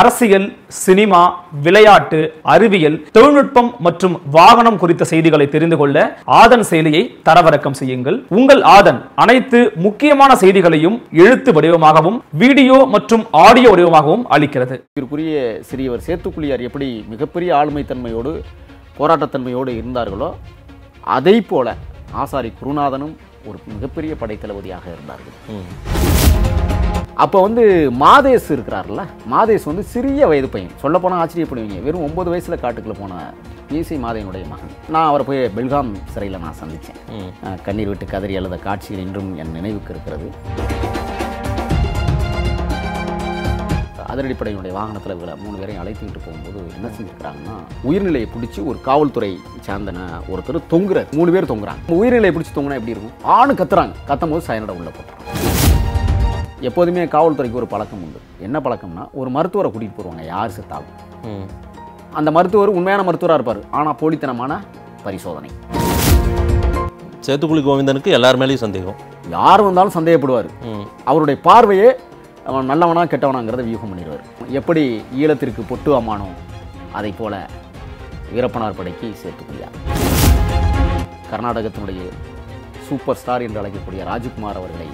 அரசியல் சினிமா விளையாட்டு அறிவியல் தொழில்நுட்பம் மற்றும் வாகனம் குறித்த செய்திகளை தெரிந்து கொள்ள ஆதன் செயலியை தரவிறக்கம் செய்யுங்கள். உங்கள் ஆதன் அனைத்து முக்கியமான செய்திகளையும் எழுத்து வடிவமாகவும் வீடியோ மற்றும் ஆடியோ வடிவமாகவும் அளிக்கிறது. இதற்குரிய சிறியவர் சேத்துக்குழியார் எப்படி மிகப்பெரிய ஆளுமைத்தன்மையோடு போராட்டத்தன்மையோடு இருந்தார்களோ அதை போல ஆசாரி குருநாதனும் ஒரு மிகப்பெரிய படைத்தளபதியாக இருந்தார்கள். அப்போ வந்து மாதேஷ் இருக்கிறார்ல மாதேஷ் வந்து சிறிய வயது பையன். சொல்ல போனால் ஆச்சரியப்படுவீங்க. வெறும் ஒன்பது வயசுல காட்டுக்குள்ள போன இசை மாதையனுடைய மகன். நான் அவரை போய் பெல்காம் சிறையில் நான் சந்தித்தேன் கண்ணீர் விட்டு கதறி அழுத காட்சிகள் இன்றும் என் நினைவுக்கு இருக்கிறது. அதிரடிப்படையினுடைய வாகனத்தில் இவங்களை மூணு பேரையும் அழைத்துக்கிட்டு போகும்போது என்ன செஞ்சுருக்காங்கன்னா உயிர்நிலையை பிடிச்சி ஒரு காவல்துறை சார்ந்தன ஒருத்தர் தொங்குற மூணு பேர் தொங்குறாங்க. உயிர்நிலையை பிடிச்சி தொங்குனா எப்படி இருக்கும்? ஆணு கத்துறாங்க. கத்தும் போது சயனடை உள்ள போட்டுறாங்க எப்போதுமே காவல்துறைக்கு ஒரு பழக்கம் உண்டு. என்ன பழக்கம்னா ஒரு மருத்துவரை கூட்டிகிட்டு போடுவாங்க யார் செத்தாலும். அந்த மருத்துவர் உண்மையான மருத்துவராக இருப்பார். ஆனால் போலித்தனமான பரிசோதனை. சேத்துக்குழி கோவிந்தனுக்கு எல்லார் மேலேயும் சந்தேகம். யார் வந்தாலும் சந்தேகப்படுவார். அவருடைய பார்வையே அவன் நல்லவனா கெட்டவனாங்கிறத வியூகம் பண்ணிடுவார். எப்படி ஈழத்திற்கு பொட்டு அம்மானோ அதை போல வீரப்பனார் படைக்கு சேர்த்துக்கொள்ளார் கர்நாடகத்தினுடைய சூப்பர் ஸ்டார் என்று அழைக்கக்கூடிய ராஜ்குமார் அவர்களை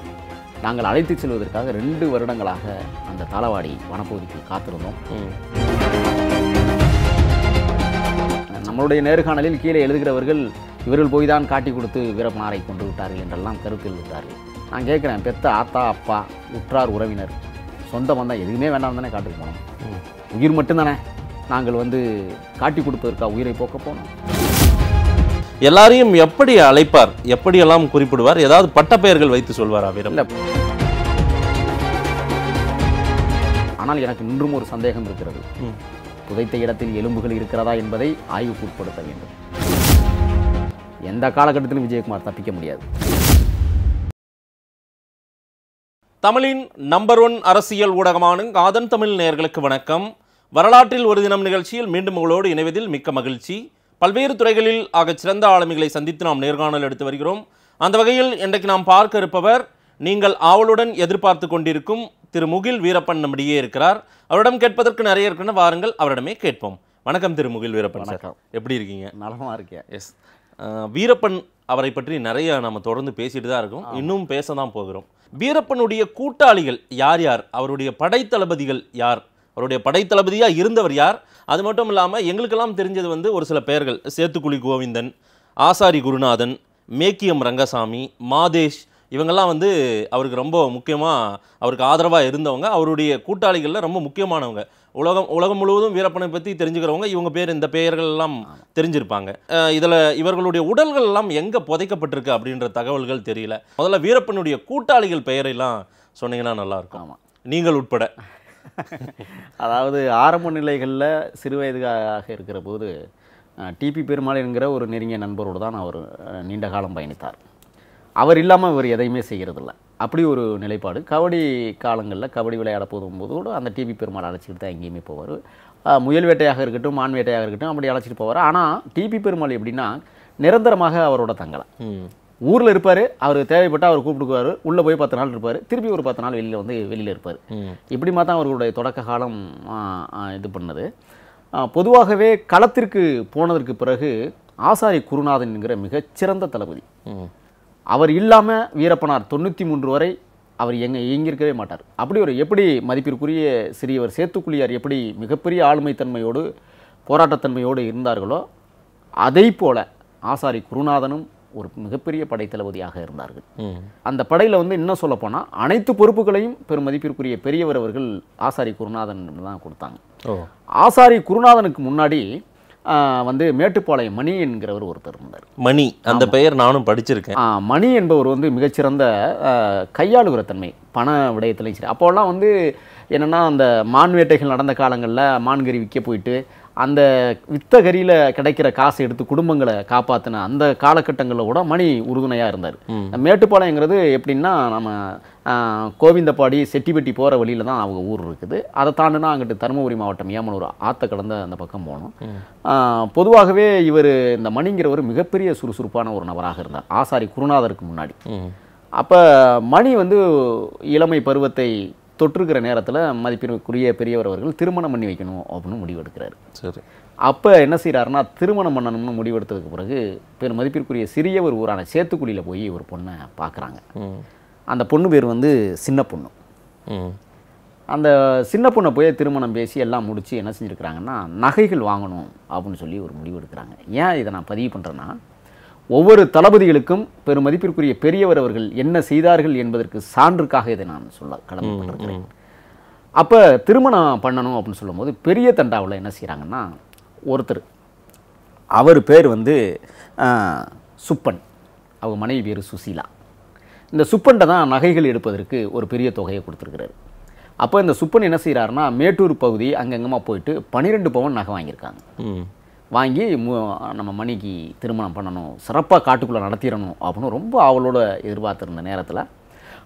நாங்கள் அழைத்துச் செல்வதற்காக ரெண்டு வருடங்களாக அந்த தாளவாடி வனப்பகுதிக்கு காத்திருந்தோம். நம்மளுடைய நேர்காணலில் கீழே எழுதுகிறவர்கள் இவர்கள் போய் தான் காட்டி கொடுத்து வீரப்பனாரை கொண்டு விட்டார்கள் என்றெல்லாம் கருத்து எழுதுகிறார்கள் நான் கேட்குறேன் பெத்த ஆத்தா அப்பா உற்றார் உறவினர் சொந்த பந்தம் எதுவுமே வேண்டாம் தானே காட்டுக்கு போனோம்? உயிர் மட்டும்தானே நாங்கள் வந்து காட்டி கொடுப்பதற்காக உயிரை போக்க போனோம். எல்லாரையும் எப்படி அழைப்பார்? எப்படியெல்லாம் குறிப்பிடுவார்? ஏதாவது பட்டப்பெயர்கள் வைத்து சொல்வாரா வீரம்? ஆனால் எனக்கு இன்றும் ஒரு சந்தேகம் இருக்கிறது. புதைத்த இடத்தில் எலும்புகள் இருக்கிறதா என்பதை ஆய்வுக்கு உட்படுத்த வேண்டும். எந்த காலகட்டத்திலும் விஜயகுமார் தப்பிக்க முடியாது. தமிழின் நம்பர் ஒன் அரசியல் ஊடகமான காதன் தமிழ் நேயர்களுக்கு வணக்கம். வரலாற்றில் ஒரு தினம் நிகழ்ச்சியில் மீண்டும் உங்களோடு இணைவதில் மிக்க மகிழ்ச்சி. பல்வேறு துறைகளில் ஆகச் சிறந்த ஆளுமைகளை சந்தித்து நாம் நேர்காணல் எடுத்து வருகிறோம். அந்த வகையில் இன்றைக்கு நாம் பார்க்க இருப்பவர் நீங்கள் ஆவலுடன் எதிர்பார்த்து கொண்டிருக்கும் திரு முகில் வீரப்பன் நம்மிடையே இருக்கிறார். அவரிடம் கேட்பதற்கு நிறைய இருக்குன்னு வாருங்கள் அவரிடமே கேட்போம். வணக்கம் திரு முகில் வீரப்பன் வணக்கம். எப்படி இருக்கீங்க? நலமா இருக்கேன். எஸ் வீரப்பன் அவரை பற்றி நிறைய நம்ம தொடர்ந்து பேசிட்டு தான் இருக்கோம். இன்னும் பேச தான் போகிறோம். வீரப்பனுடைய கூட்டாளிகள் யார் யார்? அவருடைய படைத்தளபதிகள் யார்? அவருடைய படைத்தளபதியாக இருந்தவர் யார்? அது மட்டும் இல்லாமல் எங்களுக்கெல்லாம் தெரிஞ்சது வந்து ஒரு சில பெயர்கள். சேத்துக்குழி கோவிந்தன் ஆசாரி குருநாதன் மேக்கியம் ரங்கசாமி மாதேஷ் இவங்கெல்லாம் வந்து அவருக்கு ரொம்ப முக்கியமாக அவருக்கு ஆதரவாக இருந்தவங்க. அவருடைய கூட்டாளிகளில் ரொம்ப முக்கியமானவங்க. உலகம் உலகம் முழுவதும் வீரப்பனை பற்றி தெரிஞ்சுக்கிறவங்க இவங்க பேர் இந்த பெயர்கள் எல்லாம் தெரிஞ்சிருப்பாங்க. இதுல இவர்களுடைய உடல்கள் எல்லாம் எங்க புதைக்கப்பட்டிருக்கு அப்படின்ற தகவல்கள் தெரியல. முதல்ல வீரப்பனுடைய கூட்டாளிகள் பெயரெல்லாம் சொன்னீங்கன்னா நல்லா இருக்கும். ஆமாம் நீங்கள் உட்பட. அதாவது ஆரம்ப நிலைகளில் சிறு வயதாக இருக்கிற போது டிபி பெருமாள் என்கிற ஒரு நெருங்கிய நண்பரோடு தான் அவர் நீண்ட காலம் பயணித்தார். அவர் இல்லாமல் இவர் எதையுமே செய்கிறதில்ல அப்படி ஒரு நிலைப்பாடு. கபடி காலங்களில் கபடி விளையாட போகும்போது கூட அந்த டிபி பெருமாள் அழைச்சிக்கிட்டு தான் எங்கேயுமே போவார். முயல் வேட்டையாக இருக்கட்டும் மான் வேட்டையாக இருக்கட்டும் அப்படி அழைச்சிட்டு போவார். ஆனால் டிபி பெருமாள் எப்படின்னா நிரந்தரமாக அவரோட தங்கலை. ஊரில் இருப்பார் அவர் தேவைப்பட்டால் அவர் கூப்பிட்டுக்குவார். உள்ளே போய் பத்து நாள் இருப்பார். திருப்பி ஒரு பத்து நாள் வெளியில் வந்து வெளியில் இருப்பார். இப்படிமா தான் அவர்களுடைய தொடக்க காலம் இது பண்ணது. பொதுவாகவே களத்திற்கு போனதற்கு பிறகு ஆசாரி குருநாதன் என்கிற மிகச்சிறந்த தளபதி. அவர் இல்லாமல் வீரப்பனார் தொண்ணூற்றி மூன்று வரை அவர் எங்க இயங்கியிருக்கவே மாட்டார். அப்படி ஒரு எப்படி மதிப்பிற்குரிய சிறியவர் சேத்துக்குழியார் எப்படி மிகப்பெரிய ஆளுமைத்தன்மையோடு போராட்டத்தன்மையோடு இருந்தார்களோ அதை போல ஆசாரி குருநாதனும் ஒரு மிகப்பெரிய படைத்தளபதியாக இருந்தார்கள். அந்த படையில் வந்து இன்னும் சொல்ல போனால் அனைத்து பொறுப்புகளையும் பெரும் மதிப்பிற்குரிய பெரியவர் அவர்கள் ஆசாரி குருநாதன் தான் கொடுத்தாங்க. ஆசாரி குருநாதனுக்கு முன்னாடி வந்து மேட்டுப்பாளையம் மணி என்கிறவர் ஒருத்தர் இருந்தார். மணி அந்த பெயர் நானும் படிச்சிருக்கேன். மணி என்பவர் வந்து மிகச்சிறந்த கையாளுகிற தன்மை பண விடயத்திலையும் சரி. அப்போல்லாம் வந்து என்னென்னா அந்த மான் வேட்டைகள் நடந்த காலங்களில் மான்கறி விற்க போயிட்டு அந்த வித்த கறியில் கிடைக்கிற காசை எடுத்து குடும்பங்களை காப்பாற்றின அந்த காலகட்டங்களில் கூட மணி உறுதுணையாக இருந்தார். மேட்டுப்பாளையங்கிறது எப்படின்னா நம்ம கோவிந்தப்பாடி செட்டிப்பட்டி போகிற வழியில் தான் அவங்க ஊர் இருக்குது. அதை தாண்டினா அங்கிட்டு தருமபுரி மாவட்டம் ஏமனூர் ஆற்ற கடந்த அந்த பக்கம் ஆ, பொதுவாகவே இவர் இந்த மணிங்கிறவர் மிகப்பெரிய சுறுசுறுப்பான ஒரு நபராக இருந்தார். ஆசாரி குருநாதருக்கு முன்னாடி. அப்போ மணி வந்து இளமை பருவத்தை தொற்றுக்கிற நேரத்தில் மதிப்பிற்குரிய பெரியவர் அவர்கள் திருமணம் பண்ணி வைக்கணும் அப்படின்னு முடிவெடுக்கிறாரு சரி. அப்போ என்ன செய்கிறாருன்னா திருமணம் பண்ணணும்னு முடிவெடுத்ததுக்கு பிறகு பெரும் மதிப்பிற்குரிய சிறிய ஒரு ஊரான சேத்துக்குழியில் போய் ஒரு பொண்ணை பார்க்குறாங்க அந்த பொண்ணு பேர் வந்து சின்ன பொண்ணு. அந்த சின்ன பொண்ணை போய் திருமணம் பேசி எல்லாம் முடித்து என்ன செஞ்சுருக்கிறாங்கன்னா நகைகள் வாங்கணும் அப்படின்னு சொல்லி ஒரு முடிவு எடுக்கிறாங்க. ஏன் இதை நான் பதிவு பண்ணுறேன்னா ஒவ்வொரு தளபதிகளுக்கும் பெரும் மதிப்பிற்குரிய பெரியவர் அவர்கள் என்ன செய்தார்கள் என்பதற்கு சான்றுக்காக இதை நான் சொல்ல கடமைப்பட்டிருக்கிறேன். அப்போ திருமணம் பண்ணணும் அப்படின்னு சொல்லும்போது பெரிய தண்டாவில் என்ன செய்கிறாங்கன்னா ஒருத்தர். அவர் பேர் வந்து சுப்பன். அவங்க மனைவி பேர் சுசீலா. இந்த சுப்பன்ட்ட தான் நகைகள் எடுப்பதற்கு ஒரு பெரிய தொகையை கொடுத்துருக்கிறாரு. அப்போ இந்த சுப்பன் என்ன செய்கிறாருன்னா மேட்டூர் பகுதி அங்கங்கமா போயிட்டு பன்னிரெண்டு பவுன் நகை வாங்கியிருக்காங்க. வாங்கி மு- நம்ம மணிக்கு திருமணம் பண்ணணும் சிறப்பாக காட்டுக்குள்ளே நடத்திடணும் அப்படின்னு ரொம்ப ஆவலோட எதிர்பார்த்திருந்த நேரத்தில்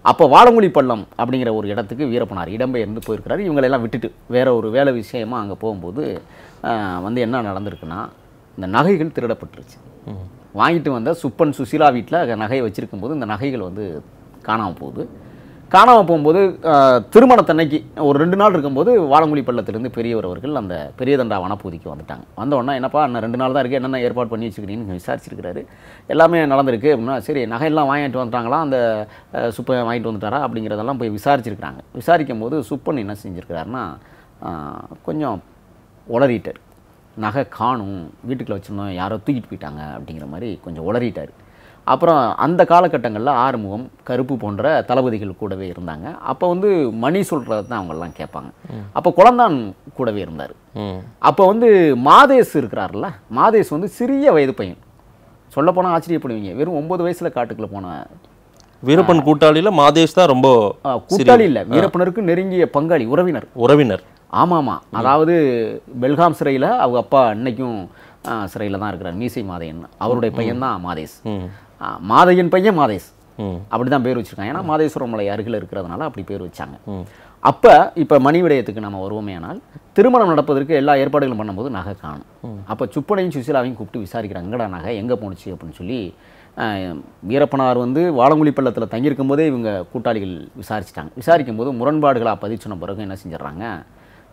அப்போ வாழமொழி பள்ளம் அப்படிங்கிற ஒரு இடத்துக்கு வீரப்பனார் இடம்பெயர்ந்து போயிருக்கிறாரு. இவங்களெல்லாம் விட்டுட்டு வேற ஒரு வேலை விஷயமா அங்கே போகும்போது வந்து என்ன நடந்திருக்குன்னா இந்த நகைகள் திருடப்பட்டுருச்சு. வாங்கிட்டு வந்த சுப்பன் சுசீலா வீட்டில் நகையை வச்சிருக்கும் போது இந்த நகைகள் வந்து காணாமல் போகுது. காணாமல் போகும்போது திருமணத்தன்னைக்கு ஒரு ரெண்டு நாள் இருக்கும்போது வாழங்குழி பள்ளத்திலேருந்து பெரியவர் அவர்கள் அந்த பெரியதண்டா வனப்பகுதிக்கு வந்துட்டாங்க. வந்தோடனே என்னப்பா இன்னும் ரெண்டு நாள் தான் இருக்குது என்னென்ன ஏற்பாடு பண்ணி வச்சுக்கிறீங்கன்னு விசாரிச்சிருக்கிறாரு. எல்லாமே நடந்திருக்கு. அப்படின்னா சரி நகையெல்லாம் வாங்கிட்டு வந்துட்டாங்களா? அந்த ஆஹ், சுப்பன் வாங்கிட்டு வந்துட்டாரா? அப்படிங்கிறதெல்லாம் போய் விசாரிச்சிருக்கிறாங்க. விசாரிக்கும் போது சுப்பன் என்ன செஞ்சுருக்கிறாருன்னா கொஞ்சம் உளறிட்டார். நகை காணும் வீட்டுக்குள்ளே வச்சுருந்தோம் யாரோ தூக்கிட்டு போயிட்டாங்க அப்படிங்கிற மாதிரி கொஞ்சம் உளறிட்டார். அப்புறம் அந்த காலகட்டங்களில் ஆறுமுகம் கருப்பு போன்ற தளபதிகள் கூடவே இருந்தாங்க. அப்போ வந்து மணி சொல்கிறது தான் அவங்கெல்லாம் கேட்பாங்க. அப்போ குழந்தான் கூடவே இருந்தார். அப்போ வந்து மாதேஷ் இருக்கிறார்ல மாதேஷ் வந்து சிறிய வயது பையன். சொல்லப்போனால் ஆச்சரியப்படுவீங்க வெறும் ஒன்பது வயசில் காட்டுக்குள்ளே போன வீரப்பன் கூட்டாளியில மாதேஷ் தான் ரொம்ப கூட்டாளி இல்லை வீரப்பனருக்கு நெருங்கிய பங்காளி உறவினர். உறவினர். ஆமாம் ஆமாம் அதாவது பெல்காம் சிறையில் அவங்க அப்பா இன்னைக்கும் சிறையில் தான் இருக்கிறார். மீசை மாதையன் அவருடைய பையன் தான் மாதேஷ் மாதையன் பையன் மாதேஷ் ம். அப்படி தான் பேர் வச்சுருக்காங்க. ஏன்னா மாதேஸ்வரம் மலை அருகில் இருக்கிறதுனால அப்படி பேர் வச்சாங்க. அப்போ இப்போ மணி விடயத்துக்கு நம்ம வருவோமே ஆனால் திருமணம் நடப்பதற்கு எல்லா ஏற்பாடுகளும் பண்ணும்போது நகை காணும். அப்போ சுப்பனையும் சுசிலாவையும் கூப்பிட்டு விசாரிக்கிறாங்க. எங்கடா நகை? எங்கே போணுச்சு? அப்படின்னு சொல்லி வீரப்பனார் வந்து வாழங்குழி பள்ளத்தில் தங்கியிருக்கும் போதே இவங்க கூட்டாளிகள் விசாரிச்சிட்டாங்க. விசாரிக்கும் போது முரண்பாடுகளாக பதிவு சொன்ன பிறகு என்ன செஞ்சிடறாங்க?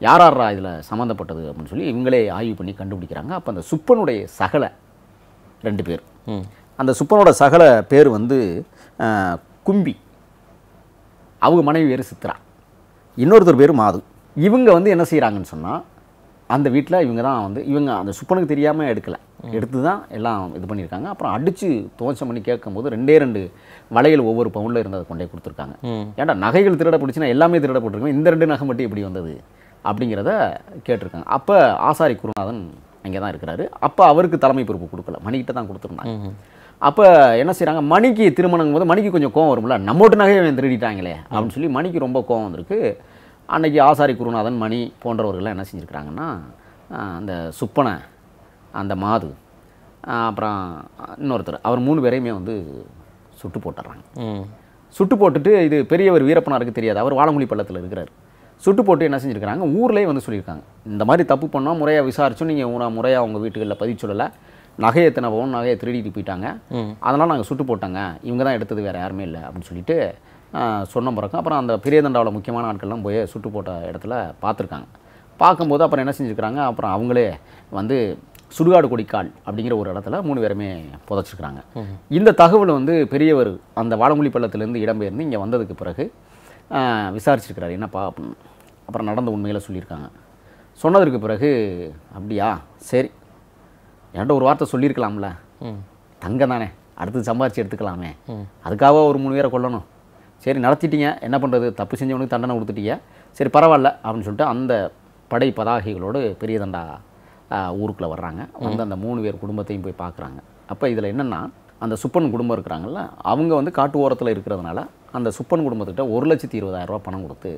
யார் யாரா இதில் சம்மந்தப்பட்டது அப்படின்னு சொல்லி இவங்களே ஆய்வு பண்ணி கண்டுபிடிக்கிறாங்க. அப்போ அந்த சுப்பனுடைய சகலை ரெண்டு பேர். அந்த சுப்பனோட சகல பேர் வந்து கும்பி. அவங்க மனைவி பேர் சித்ரா. இன்னொருத்தர் பேர் மாது. இவங்க வந்து என்ன செய்கிறாங்கன்னு சொன்னால் அந்த வீட்டில் இவங்க தான் வந்து இவங்க அந்த சுப்பனுக்கு தெரியாமல் எடுக்கலை. எடுத்து தான் எல்லாம் இது பண்ணியிருக்காங்க அப்புறம் அடித்து துவச்சம் பண்ணி கேட்கும்போது ரெண்டே ரெண்டு வளையல் ஒவ்வொரு பவுனில் இருந்ததை கொண்டே கொடுத்துருக்காங்க. ஏன்டா நகைகள் திருடப்பட்டுச்சுன்னா எல்லாமே திருடப்பட்டிருக்கும் இந்த ரெண்டு நகை மட்டும் எப்படி வந்தது? அப்படிங்கிறத கேட்டிருக்காங்க. அப்போ ஆசாரி குருநாதன் அங்கே தான் இருக்கிறாரு. அப்போ அவருக்கு தலைமை பொறுப்பு கொடுக்கல. மணிக்கிட்ட தான் கொடுத்துருந்தாங்க. அப்போ என்ன செய்கிறாங்க மணிக்கு திருமணம் போது மணிக்கு கொஞ்சம் கோவம் வரும்ல. நம்மோட்டு நகையை திருடிட்டாங்களே அப்படின்னு சொல்லி மணிக்கு ரொம்ப கோவம் வந்திருக்கு. அன்னைக்கு ஆசாரி குருநாதன் மணி போன்றவர்கள்லாம் என்ன செஞ்சுருக்கிறாங்கன்னா அந்த சுப்பனை அந்த மாது அப்புறம் இன்னொருத்தர் அவர் மூணு பேரையுமே வந்து சுட்டு போட்டுடுறாங்க சுட்டு போட்டுட்டு இது பெரியவர் வீரப்பனாருக்கு தெரியாது. அவர் வாழமொழி பள்ளத்தில் இருக்கிறார். சுட்டு போட்டு என்ன செஞ்சுருக்காங்க ஊர்லேயே வந்து சொல்லியிருக்காங்க. இந்த மாதிரி தப்பு பண்ணோம் முறையாக விசாரிச்சோம் நீங்கள் முறையாக உங்கள் வீட்டுகளில் பதிவு சொல்லலை. நகையை எத்தனை பவுன் நகையை திருடிட்டு போயிட்டாங்க. அதனால் நாங்கள் சுட்டு போட்டாங்க. இவங்க தான் எடுத்தது வேறு யாருமே இல்லை அப்படின்னு சொல்லிட்டு சொன்ன பிறகு அப்புறம் அந்த பெரிய தண்டாவில் முக்கியமான ஆட்கள்லாம் போய் சுட்டு போட்ட இடத்துல பார்த்துருக்காங்க. பார்க்கும்போது அப்புறம் என்ன செஞ்சுருக்கிறாங்க? அப்புறம் அவங்களே வந்து சுடுகாடு கொடிக்கால் அப்படிங்கிற ஒரு இடத்துல மூணு பேருமே புதைச்சிருக்கிறாங்க. இந்த தகவல் வந்து பெரியவர் அந்த வாழமொழி பள்ளத்திலேருந்து இடம்பெயர்ந்து இங்கே வந்ததுக்கு பிறகு விசாரிச்சிருக்கிறாரு. என்னப்பா அப்படின்னு. அப்புறம் நடந்த உண்மைகளை சொல்லியிருக்காங்க. சொன்னதற்கு பிறகு அப்படியா? சரி. என்கிட்ட ஒரு வார்த்தை சொல்லியிருக்கலாம்ல. தங்கம் தானே. அடுத்து சம்பாரிச்சு எடுத்துக்கலாமே. அதுக்காக ஒரு மூணு பேரை கொல்லணும். சரி நடத்திட்டீங்க. என்ன பண்ணுறது தப்பு செஞ்சவனுக்கு தண்டனை கொடுத்துட்டீங்க. சரி பரவாயில்ல அப்படின்னு சொல்லிட்டு அந்த படை பதாகைகளோடு பெரிய தண்டா ஊருக்குள்ளே வர்றாங்க. வந்து அந்த மூணு பேர் குடும்பத்தையும் போய் பார்க்குறாங்க அப்போ இதில் என்னென்னா அந்த சுப்பன் குடும்பம் இருக்கிறாங்கல்ல அவங்க வந்து காட்டு ஓரத்தில் இருக்கிறதுனால அந்த சுப்பன் குடும்பத்துக்கிட்ட ஒரு லட்சத்தி இருபதாயிரம் ரூபாய் பணம் கொடுத்து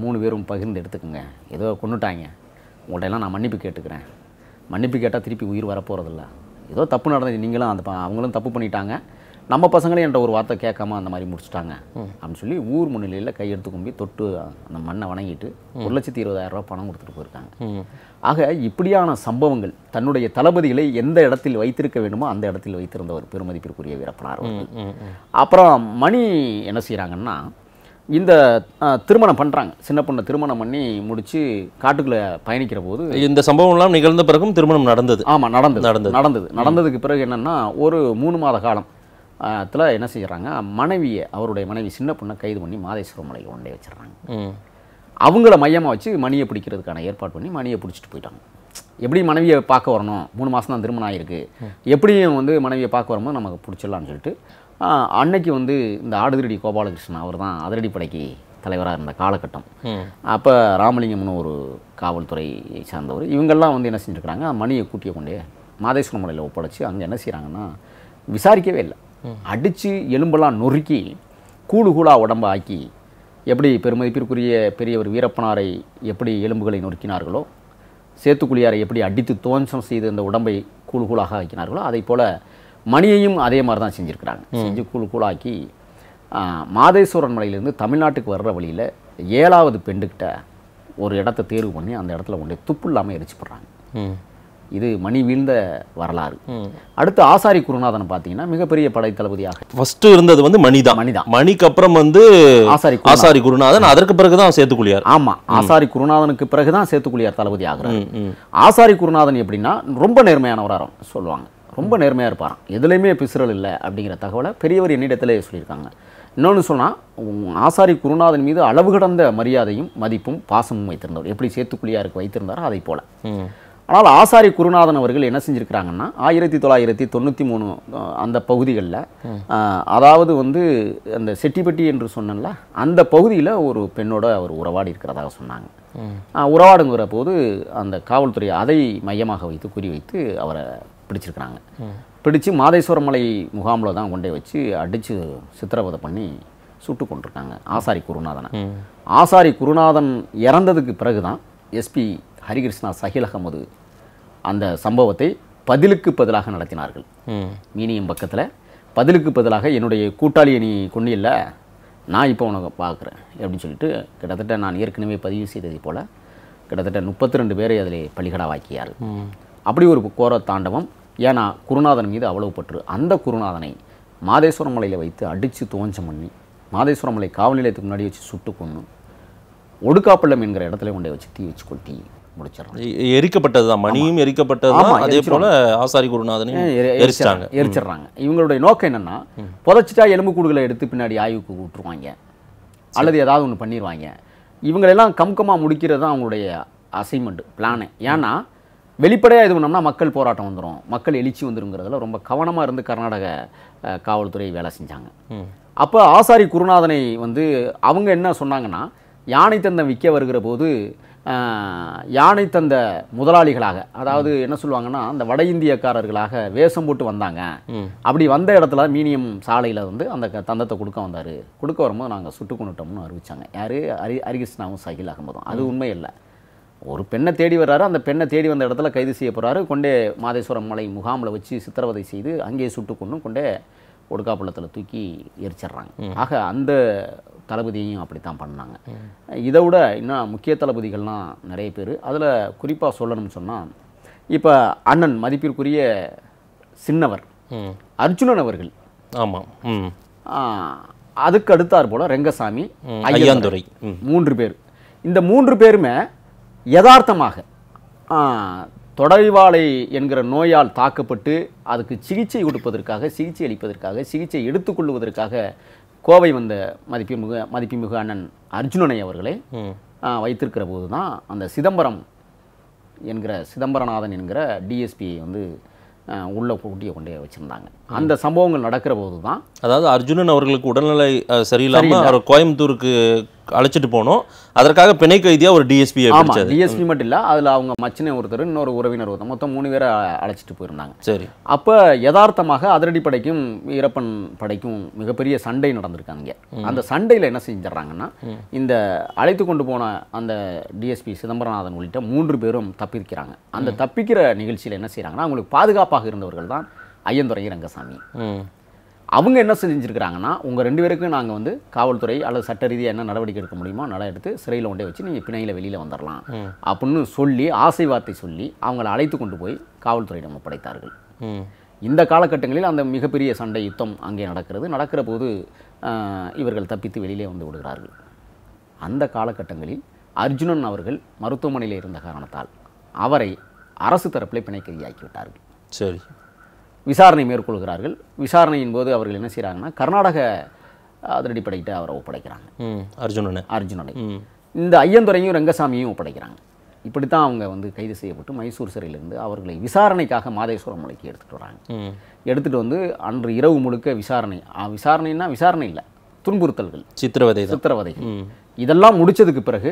மூணு பேரும் பகிர்ந்து எடுத்துக்கோங்க. ஏதோ கொண்டுட்டாங்க உங்கள்ட்ட எல்லாம் நான் மன்னிப்பு கேட்டுக்கிறேன். மன்னிப்பு கேட்டால் திருப்பி உயிர் வரப்போகிறதில்ல ஏதோ தப்பு நடந்துச்சு. நீங்களும் அந்த அவங்களும் தப்பு பண்ணிட்டாங்க. நம்ம பசங்களே என்ற ஒரு வார்த்தை கேட்காம அந்த மாதிரி முடிச்சிட்டாங்க. அப்படின்னு சொல்லி ஊர் முன்னிலையில் கையெடுத்து கும்பி தொட்டு அந்த மண்ணை வணங்கிட்டு ஒரு லட்சத்தி இருபதாயிரம் ரூபாய் பணம் கொடுத்துட்டு போயிருக்காங்க. ஆக இப்படியான சம்பவங்கள் தன்னுடைய தளபதிகளை எந்த இடத்தில் வைத்திருக்க வேண்டுமோ அந்த இடத்தில் வைத்திருந்தவர் பெருமதிப்பிற்குரிய வீரப்பனார் அப்புறம் மணி என்ன செய்கிறாங்கன்னா இந்த திருமணம் பண்ணுறாங்க சின்ன பொண்ணை திருமணம் பண்ணி முடிச்சு காட்டுக்குள்ளே பயணிக்கிற போது இந்த சம்பவம்லாம் நிகழ்ந்த பிறகும் திருமணம் நடந்தது. ஆமாம் நடந்தது. நடந்தது. நடந்தது. நடந்ததுக்கு பிறகு என்னன்னா ஒரு மூணு மாத காலம் த்துல என்ன செய்யறாங்க மனைவியை அவருடைய மனைவி சின்ன பொண்ணை கைது பண்ணி மாதேஸ்வரம் மலையில் கொண்டே வச்சிடுறாங்க அவங்கள மையமாக வச்சு மணியை பிடிக்கிறதுக்கான ஏற்பாடு பண்ணி மணியை பிடிச்சிட்டு போயிட்டாங்க. எப்படி மனைவியை பார்க்க வரணும்? மூணு மாதம் தான் திருமணம் ஆயிருக்கு. எப்படியும் வந்து மனைவியை பார்க்க வரும்போது நமக்கு பிடிச்சிடலாம்னு சொல்லிட்டு அன்னைக்கு வந்து இந்த ஆடுதிரடி கோபாலகிருஷ்ணன் அவர் தான் அதிரடி படைக்கு தலைவராக இருந்த காலகட்டம். அப்போ ராமலிங்கம்னு ஒரு காவல்துறையை சார்ந்தவர் இவங்கெல்லாம் வந்து என்ன செஞ்சுருக்கிறாங்க மணியை கூட்டிய கொண்டே மாதேஸ்வரம் மலையில் ஒப்படைச்சு அங்கே என்ன செய்கிறாங்கன்னா விசாரிக்கவே இல்லை. அடித்து எலும்பெல்லாம் நொறுக்கி கூடு கூடா உடம்ப ஆக்கி எப்படி பெருமதிப்பிற்குரிய பெரியவர் வீரப்பனாரை எப்படி எலும்புகளை நொறுக்கினார்களோ சேத்துக்குழியாரை எப்படி அடித்து துவம்சம் செய்து அந்த உடம்பை கூழு கூழாக ஆக்கினார்களோ அதே போல் மணியையும் அதே மாதிரி தான் செஞ்சுருக்கிறாங்க செஞ்சு கூழு கூழாக்கி மாதேஸ்வரன் மலையிலேருந்து தமிழ்நாட்டுக்கு வர்ற வழியில் ஏழாவது பெண்டுக்கிட்ட ஒரு இடத்த தேர்வு பண்ணி அந்த இடத்துல கொண்டு துப்பு இல்லாமல் எரிச்சு போடுறாங்க. ம். இது மணி வீழ்ந்த வரலாறு. அடுத்து ஆசாரி குருநாதன் பார்த்தீங்கன்னா மிகப்பெரிய படைத்தளபதியாக ஃபர்ஸ்ட் இருந்தது வந்து மணிதான். மணிதான். மணிக்கு அப்புறம் வந்து ஆசாரி. ஆசாரி குருநாதன் அதற்கு பிறகுதான் சேத்துக்குழியார். ஆமா ஆசாரி குருநாதனுக்கு பிறகுதான் சேத்துக்குழியார் தளபதி ஆகிறார். ஆசாரி குருநாதன் எப்படின்னா ரொம்ப நேர்மையானவராக சொல்லுவாங்க. ரொம்ப நேர்மையாக இருப்பாராம். எதுலையுமே பிசுறல் இல்லை அப்படிங்கிற தகவலை பெரியவர் என்னிடத்திலே சொல்லியிருக்காங்க. இன்னொன்று சொன்னால் ஆசாரி குருநாதன் மீது அளவு கடந்த மரியாதையும் மதிப்பும் பாசமும் வைத்திருந்தவர். எப்படி சேத்துக்குழியாருக்கு வைத்திருந்தாரோ அதை போல. ஆனால் ஆசாரி குருநாதன் அவர்கள் என்ன செஞ்சுருக்கிறாங்கன்னா ஆயிரத்தி தொள்ளாயிரத்தி தொண்ணூற்றி மூணு அந்த பகுதிகளில் அதாவது வந்து அந்த செட்டிப்பட்டி என்று சொன்னேன்ல அந்த பகுதியில் ஒரு பெண்ணோட அவர் உறவாடி இருக்கிறதாக சொன்னாங்க. உறவாடுங்கிற போது அந்த காவல்துறை அதை மையமாக வைத்து குறி வைத்து அவரை பிடிச்சிருக்கிறாங்க. பிடிச்சு மாதேஸ்வரம் மலை முகாமில் தான் கொண்டே வச்சு அடித்து சித்திரவதை பண்ணி சுட்டு கொண்டிருக்காங்க. ஆசாரி குருநாதனை. ஆசாரி குருநாதன் இறந்ததுக்கு பிறகு தான் எஸ்பி ஹரிகிருஷ்ணா சஹில் அகமது அந்த சம்பவத்தை பதிலுக்கு பதிலாக நடத்தினார்கள். மீனியம் பக்கத்தில் பதிலுக்கு பதிலாக என்னுடைய கூட்டாளியை நீ கொண்டு இல்லை நான் இப்போ உனக்கு பார்க்குறேன் அப்படின்னு சொல்லிட்டு கிட்டத்தட்ட நான் ஏற்கனவே பதிவு செய்ததை போல் கிட்டத்தட்ட முப்பத்தி ரெண்டு பேரை அதில் பலிகடாவாக்கியார் அப்படி ஒரு கோர தாண்டவம் ஏன்னா குருநாதன் மீது அவ்வளவு பற்று. அந்த குருநாதனை மாதேஸ்வரம் மலையில் வைத்து அடித்து துவஞ்சம் பண்ணி மாதேஸ்வரம் மலை காவல் நிலையத்துக்கு முன்னாடி வச்சு சுட்டு கொன்று ஒடுக்காப்பள்ளம் என்கிற இடத்துல கொண்டே வச்சு தீ வச்சு கொளுத்தி முடிச்சிடறாங்க எ- எரிக்கப்பட்டதுதான். மணியும் எரிக்கப்பட்டதுதான். ஆமா, அதே போல ஆசாரி குருநாதனையும் எரி- எரிச்சிட்டாங்க. எரிச்சிடுறாங்க. இவங்களுடைய நோக்கம் என்னன்னா புதைச்சிட்டா எலும்பு கூடுகளை எடுத்து பின்னாடி ஆய்வுக்கு விட்டுருவாங்க அல்லது ஏதாவது ஒன்று பண்ணிடுவாங்க இவங்களெல்லாம் கம்கமாக முடிக்கிறது தான் அவங்களுடைய அசைன்மெண்ட் பிளானு ஏன்னா வெளிப்படையாக இது பண்ணோம்னா மக்கள் போராட்டம் வந்துடும் மக்கள் எழுச்சி வந்துருங்கிறதுல ரொம்ப கவனமாக இருந்து கர்நாடக காவல்துறை வேலை செஞ்சாங்க. அப்போ ஆசாரி குருநாதனை வந்து அவங்க என்ன சொன்னாங்கன்னா யானை தந்தம் விற்க வருகிற போது யானை தந்த முதலாளிகளாக அதாவது என்ன சொல்லுவாங்கன்னா அந்த வட இந்தியக்காரர்களாக வேஷம் போட்டு வந்தாங்க. அப்படி வந்த இடத்துல மீனியம் சாலையில் வந்து அந்த தந்தத்தை கொடுக்க வந்தார். கொடுக்க வரும்போது நாங்கள் சுட்டு கொண்டுட்டோம்னு அறிவிச்சாங்க. யார்? ஹரி ஹரிகிருஷ்ணாவும் சகில் அகமதும். அது உண்மை இல்லை. ஒரு பெண்ணை தேடி வர்றாரு அந்த பெண்ணை தேடி வந்த இடத்துல கைது செய்ய போறாரு. கொண்டே மாதேஸ்வரம் மலை முகாமில் வச்சு சித்திரவதை செய்து அங்கேயே சுட்டு கொண்டு கொண்டே ஒடுக்காப்பள்ளத்தில் தூக்கி எரிச்சிடுறாங்க. ஆக அந்த தளபதியையும் அப்படித்தான் பண்ணாங்க. இதை விட இன்னும் முக்கிய தளபதிகள்லாம் நிறைய பேர். அதில் குறிப்பாக சொல்லணும்னு சொன்னால் இப்போ அண்ணன் மதிப்பிற்குரிய சின்னவர் அர்ஜுனன் அவர்கள். ஆமாம் அதுக்கு அடுத்தார் போல ரெங்கசாமி ஐயந்துரை. மூன்று பேர். இந்த மூன்று பேருமே யதார்த்தமாக ஆ, தொடைவாளை என்கிற நோயால் தாக்கப்பட்டு அதுக்கு சிகிச்சை கொடுப்பதற்காக சிகிச்சை அளிப்பதற்காக சிகிச்சை எடுத்துக்கொள்வதற்காக கோவை வந்த மதிப்புமிகு மதிப்புமிகு அண்ணன் அர்ஜுனனை அவர்களை வைத்திருக்கிற போது தான் அந்த சிதம்பரம் என்கிற சிதம்பரநாதன் என்கிற டிஎஸ்பியை வந்து உள்ள கூட்டிய கொண்டே வச்சுருந்தாங்க. அந்த சம்பவங்கள் நடக்கிற போது தான் அதாவது அர்ஜுனன் அவர்களுக்கு உடல்நிலை அஹ், சரியில்லாம அவர் கோயம்புத்தூருக்கு அழைச்சிட்டு போனோம். அதற்காக பிணை கைதியா ஒரு டிஎஸ்பி டிஎஸ்பி மட்டும் இல்ல அதுல அவங்க மச்சினை ஒருத்தர் இன்னொரு உறவினர் ஒருத்தர் மொத்தம் மூணு பேரை அழைச்சிட்டு போயிருந்தாங்க. சரி. அப்ப யதார்த்தமாக அதிரடி படைக்கும் வீரப்பன் படைக்கும் மிகப்பெரிய சண்டை நடந்திருக்காங்க அந்த சண்டையில என்ன செஞ்சிடறாங்கன்னா இந்த அழைத்து கொண்டு போன அந்த டிஎஸ்பி சிதம்பரநாதன் உள்ளிட்ட மூன்று பேரும் தப்பிக்கிறாங்க. அந்த தப்பிக்கிற நிகழ்ச்சியில என்ன செய்றாங்கன்னா அவங்களுக்கு பாதுகாப்பாக இருந்தவர்கள் தான் ஐயந்துரை ரங்கசாமி. அவங்க என்ன செஞ்சுருக்கிறாங்கன்னா உங்கள் ரெண்டு பேருக்கும் நாங்கள் வந்து காவல்துறை அல்லது சட்ட ரீதியாக என்ன நடவடிக்கை எடுக்க முடியுமோ நட எடுத்து சிறையில் கொண்டே வச்சு நீங்கள் பிணையில் வெளியில் வந்துடலாம் அப்படின்னு சொல்லி ஆசை வார்த்தை சொல்லி அவங்கள அழைத்து கொண்டு போய் காவல்துறையிடம் ஒப்படைத்தார்கள். இந்த காலகட்டங்களில் அந்த மிகப்பெரிய சண்டை யுத்தம் அங்கே நடக்கிறது. நடக்கிற போது இவர்கள் தப்பித்து வெளியிலே வந்து விடுகிறார்கள். அந்த காலகட்டங்களில் அர்ஜுனன் அவர்கள் மருத்துவமனையில் இருந்த காரணத்தால் அவரை அரசு தரப்பிலே பிணை கைதியாக்கி விட்டார்கள். சரி. விசாரணை மேற்கொள்கிறார்கள். விசாரணையின் போது அவர்கள் என்ன செய்கிறாங்கன்னா கர்நாடக அதிரடிப்படைகிட்ட அவரை ஒப்படைக்கிறாங்க. அர்ஜுனனை. அர்ஜுனனை. இந்த ஐயந்துரையும் ரங்கசாமியும் ஒப்படைக்கிறாங்க. இப்படித்தான் அவங்க வந்து கைது செய்யப்பட்டு மைசூர் சிறையிலிருந்து அவர்களை விசாரணைக்காக மாதேஸ்வரம் மலைக்கு எடுத்துகிட்டு வராங்க. எடுத்துகிட்டு வந்து அன்று இரவு முழுக்க விசாரணை ஆ, விசாரணைன்னா விசாரணை இல்லை துன்புறுத்தல்கள். சித்திரவதை சித்திரவதைகள். ம். இதெல்லாம் முடிச்சதுக்கு பிறகு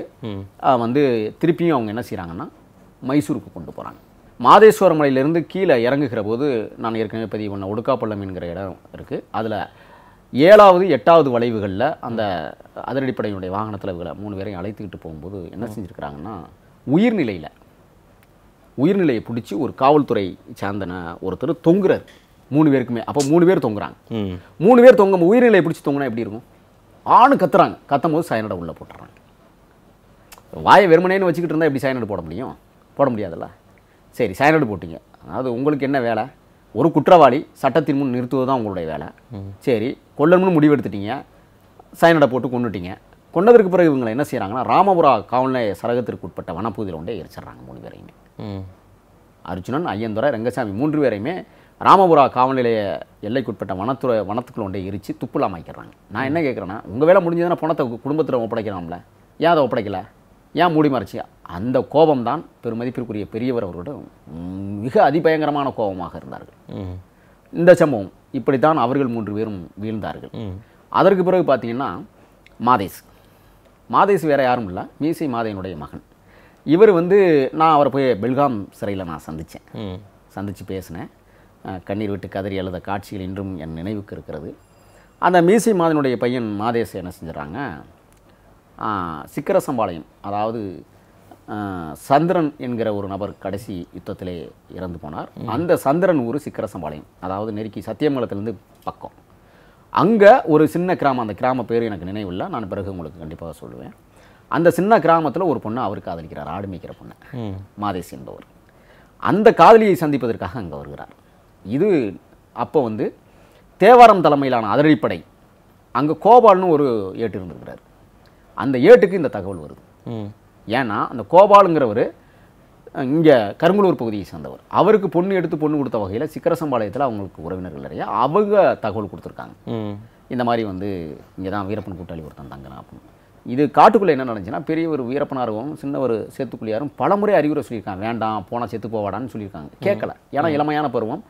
வந்து திருப்பியும் அவங்க என்ன செய்கிறாங்கன்னா மைசூருக்கு கொண்டு போகிறாங்க மாதேஸ்வர மலையிலிருந்து கீழே இறங்குகிற போது நான் ஏற்கனவே பதிவு பண்ண ஒடுக்காப்பள்ளம் என்கிற இடம் இருக்குது அதில் ஏழாவது எட்டாவது வளைவுகளில் அந்த அதிரடிப்படையினுடைய வாகனத்தில் இவங்களை மூணு பேரையும் அழைத்துக்கிட்டு போகும்போது என்ன செஞ்சுருக்கிறாங்கன்னா உயிர்நிலையில் உயிர்நிலையை பிடிச்சி ஒரு காவல்துறை சார்ந்தன ஒருத்தர் தொங்குறார். மூணு பேருக்குமே. அப்போ மூணு பேர் தொங்குறாங்க. மூணு பேர் தொங்க உயிர்நிலையை பிடிச்சி தொங்குனா எப்படி இருக்கும்? ஆணு கத்துறாங்க. கத்தும் போது சயனடை உள்ளே போட்டுறாங்க. வாயை வெறுமனேன்னு வச்சுக்கிட்டு இருந்தால் எப்படி சயனடு போட முடியும்? போட முடியாதுல்ல? சரி சயனடு போட்டீங்க. அதாவது உங்களுக்கு என்ன வேலை? ஒரு குற்றவாளி சட்டத்தின் முன் நிறுத்துவது தான் உங்களுடைய வேலை. சரி கொல்லணும்னு முடிவெடுத்துட்டீங்க. சயனடை போட்டு கொண்டுட்டீங்க கொண்டதற்கு பிறகு இவங்களை என்ன செய்கிறாங்கன்னா ராமபுரா காவல்நிலைய சரகத்திற்கு உட்பட்ட வனப்பகுதியில் கொண்டே எரிச்சிடுறாங்க மூணு பேரையுமே. அர்ஜுனன் ஐயந்துரை ரங்கசாமி மூன்று பேரையுமே ராமபுரா காவல் நிலைய எல்லைக்குட்பட்ட வனத்துறை வனத்துக்குள்ள ஒன்றை எரித்து துப்புலாம் வைக்கிறாங்க நான் என்ன கேட்குறேன்னா உங்கள் வேலை முடிஞ்சதுன்னா பணத்தை குடும்பத்தில் ஒப்படைக்கலாம்ல. ஏன் அதை ஒப்படைக்கல? ஏன் மூடி மறைச்சி? அந்த கோபம் தான் பெருமதிப்பிற்குரிய பெரியவர் அவரோட ம், மிக அதிபயங்கரமான கோபமாக இருந்தார்கள். இந்த சம்பவம் இப்படித்தான் அவர்கள் மூன்று பேரும் வீழ்ந்தார்கள். அதற்கு பிறகு பார்த்தீங்கன்னா மாதேஷ் மாதேஷ் வேற யாரும் இல்லை. மீசை மாதையனுடைய மகன். இவர் வந்து நான் அவரை போய் பெல்காம் சிறையில் நான் சந்தித்தேன் சந்தித்து பேசினேன். கண்ணீர் விட்டு கதறி அழுத காட்சிகள் இன்றும் என் நினைவுக்கு இருக்கிறது. அந்த மீசை மாதனுடைய பையன் மாதேஷ் என்ன செஞ்சிடறாங்க? சிக்கரசம்பாளையம். அதாவது சந்திரன் என்கிற ஒரு நபர் கடைசி யுத்தத்திலே இறந்து போனார். அந்த சந்திரன் ஊர் சிக்கரசம்பாளையம். அதாவது நெருக்கி சத்தியமங்கலத்திலேருந்து பக்கம். அங்கே ஒரு சின்ன கிராமம் அந்த கிராம பேர் எனக்கு நினைவில்லை. நான் பிறகு உங்களுக்கு கண்டிப்பாக சொல்லுவேன். அந்த சின்ன கிராமத்தில் ஒரு பொண்ணு அவர் காதலிக்கிறார். ஆடு மேய்க்கிற பொண்ணு. ம். மாதேஷ் என்பவர். அந்த காதலியை சந்திப்பதற்காக அங்கே வருகிறார். இது அப்போ வந்து தேவாரம் தலைமையிலான அதிரடிப்படை. அங்கே கோபால்னு ஒரு ஏட்டு இருந்திருக்கிறார் அந்த ஏட்டுக்கு இந்த தகவல் வருது. ஏன்னா அந்த கோபாலுங்கிறவர் இங்கே கருங்கலூர் பகுதியை சேர்ந்தவர். அவருக்கு பொண்ணு எடுத்து பொண்ணு கொடுத்த வகையில் சிக்கரசம்பாளையத்தில் அவங்களுக்கு உறவினர்கள் நிறைய. அவங்க தகவல் கொடுத்துருக்காங்க. இந்த மாதிரி வந்து இங்கே தான் வீரப்பன் கூட்டாளி ஒருத்தன் தங்கினான் அப்படின்னு. இது காட்டுக்குள்ளே என்ன நடந்துச்சுன்னா பெரிய ஒரு வீரப்பனாகவும் சின்ன ஒரு சேத்துக்குள்ளியாரும் பலமுறை அறிவுரை சொல்லியிருக்காங்க. வேண்டாம் போனால் செத்து போவாடான்னு சொல்லியிருக்காங்க. கேட்கல. ஏன்னா இளமையான பருவம்.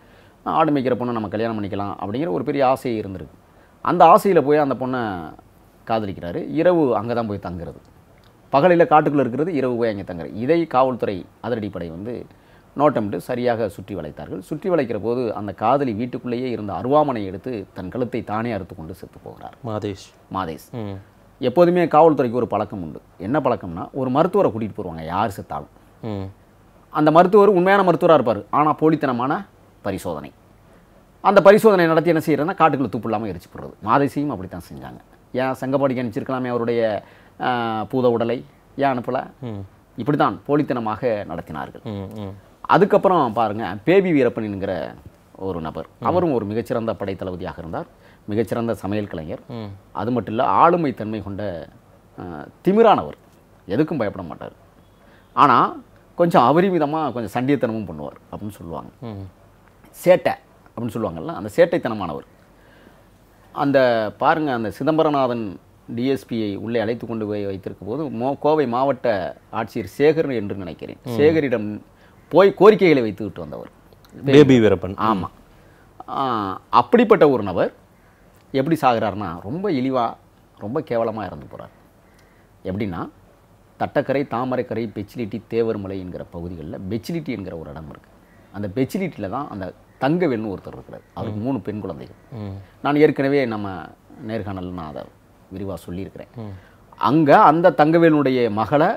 ஆடு மேய்க்கிற பொண்ணை நம்ம கல்யாணம் பண்ணிக்கலாம் அப்படிங்கிற ஒரு பெரிய ஆசை இருந்திருக்கு. அந்த ஆசையில் போய் அந்த பொண்ணை காதலிக்கிறாரு. இரவு அங்கே தான் போய் தங்குறது. பகலில் காட்டுக்குள்ளே இருக்கிறது இரவு போய் அங்கே தங்குறது. இதை காவல்துறை அதிரடிப்படை வந்து நோட்டமிட்டு சரியாக சுற்றி வளைத்தார்கள். சுற்றி வளைக்கிற போது அந்த காதலி வீட்டுக்குள்ளேயே இருந்த அருவாமனை எடுத்து தன் கழுத்தை தானே அறுத்து கொண்டு செத்து போகிறார். மாதேஷ். மாதேஷ். எப்போதுமே காவல்துறைக்கு ஒரு பழக்கம் உண்டு. என்ன பழக்கம்னா ஒரு மருத்துவரை கூட்டிகிட்டு போடுவாங்க யார் செத்தாலும். அந்த மருத்துவர் உண்மையான மருத்துவராக இருப்பார். ஆனால் போலித்தனமான பரிசோதனை. அந்த பரிசோதனை நடத்தி என்ன செய்யறதுன்னா காட்டுக்குள்ள துப்பு இல்லாமல் எரிச்சு போடுறது. மாதேசியும் அப்படி தான் செஞ்சாங்க. ஏன் செங்கப்பாடிக்கு அனுப்பிச்சிருக்கலாமே அவருடைய பூத உடலை? ஏன் அனுப்பலை? இப்படி தான் போலித்தனமாக நடத்தினார்கள். அதுக்கப்புறம் பாருங்க பேபி வீரப்பன் என்கிற ஒரு நபர். அவரும் ஒரு மிகச்சிறந்த படைத்தளபதியாக இருந்தார். மிகச்சிறந்த சமையல் கலைஞர். அது மட்டும் இல்லை ஆளுமை தன்மை கொண்ட திமிரானவர். எதுக்கும் பயப்பட மாட்டார். ஆனால் கொஞ்சம் அபரிமிதமாக கொஞ்சம் சண்டியத்தனமும் பண்ணுவார் அப்படின்னு சொல்லுவாங்க. சேட்டை அப்படின்னு சொல்லுவாங்கல்ல அந்த சேட்டைத்தனமானவர். அந்த பாருங்க அந்த சிதம்பரநாதன் டிஎஸ்பியை உள்ளே அழைத்து கொண்டு போய் வைத்திருக்கும் போது மோ கோவை மாவட்ட ஆட்சியர் சேகர் என்று நினைக்கிறேன். சேகரிடம் போய் கோரிக்கைகளை வைத்து விட்டு வந்தவர். பேபி வீரப்பன். ஆமாம் அப்படிப்பட்ட ஒரு நபர் எப்படி சாகுறாருன்னா ரொம்ப இழிவாக ரொம்ப கேவலமாக இறந்து போகிறார் எப்படின்னா தட்டக்கரை தாமரைக்கரை பெச்சிலிட்டி தேவர்மலை என்கிற பகுதிகளில் பெச்சிலிட்டி என்கிற ஒரு இடம் இருக்குது அந்த பெச்சிலிட்டியில் தான் அந்த தங்கவேல்னு ஒருத்தர் இருக்கிறார். அவருக்கு மூணு பெண் குழந்தைகள். நான் ஏற்கனவே நம்ம நேர்காணலில் நான் அதை விரிவாக சொல்லியிருக்கிறேன். அங்கே அந்த தங்கவேலுடைய மகளை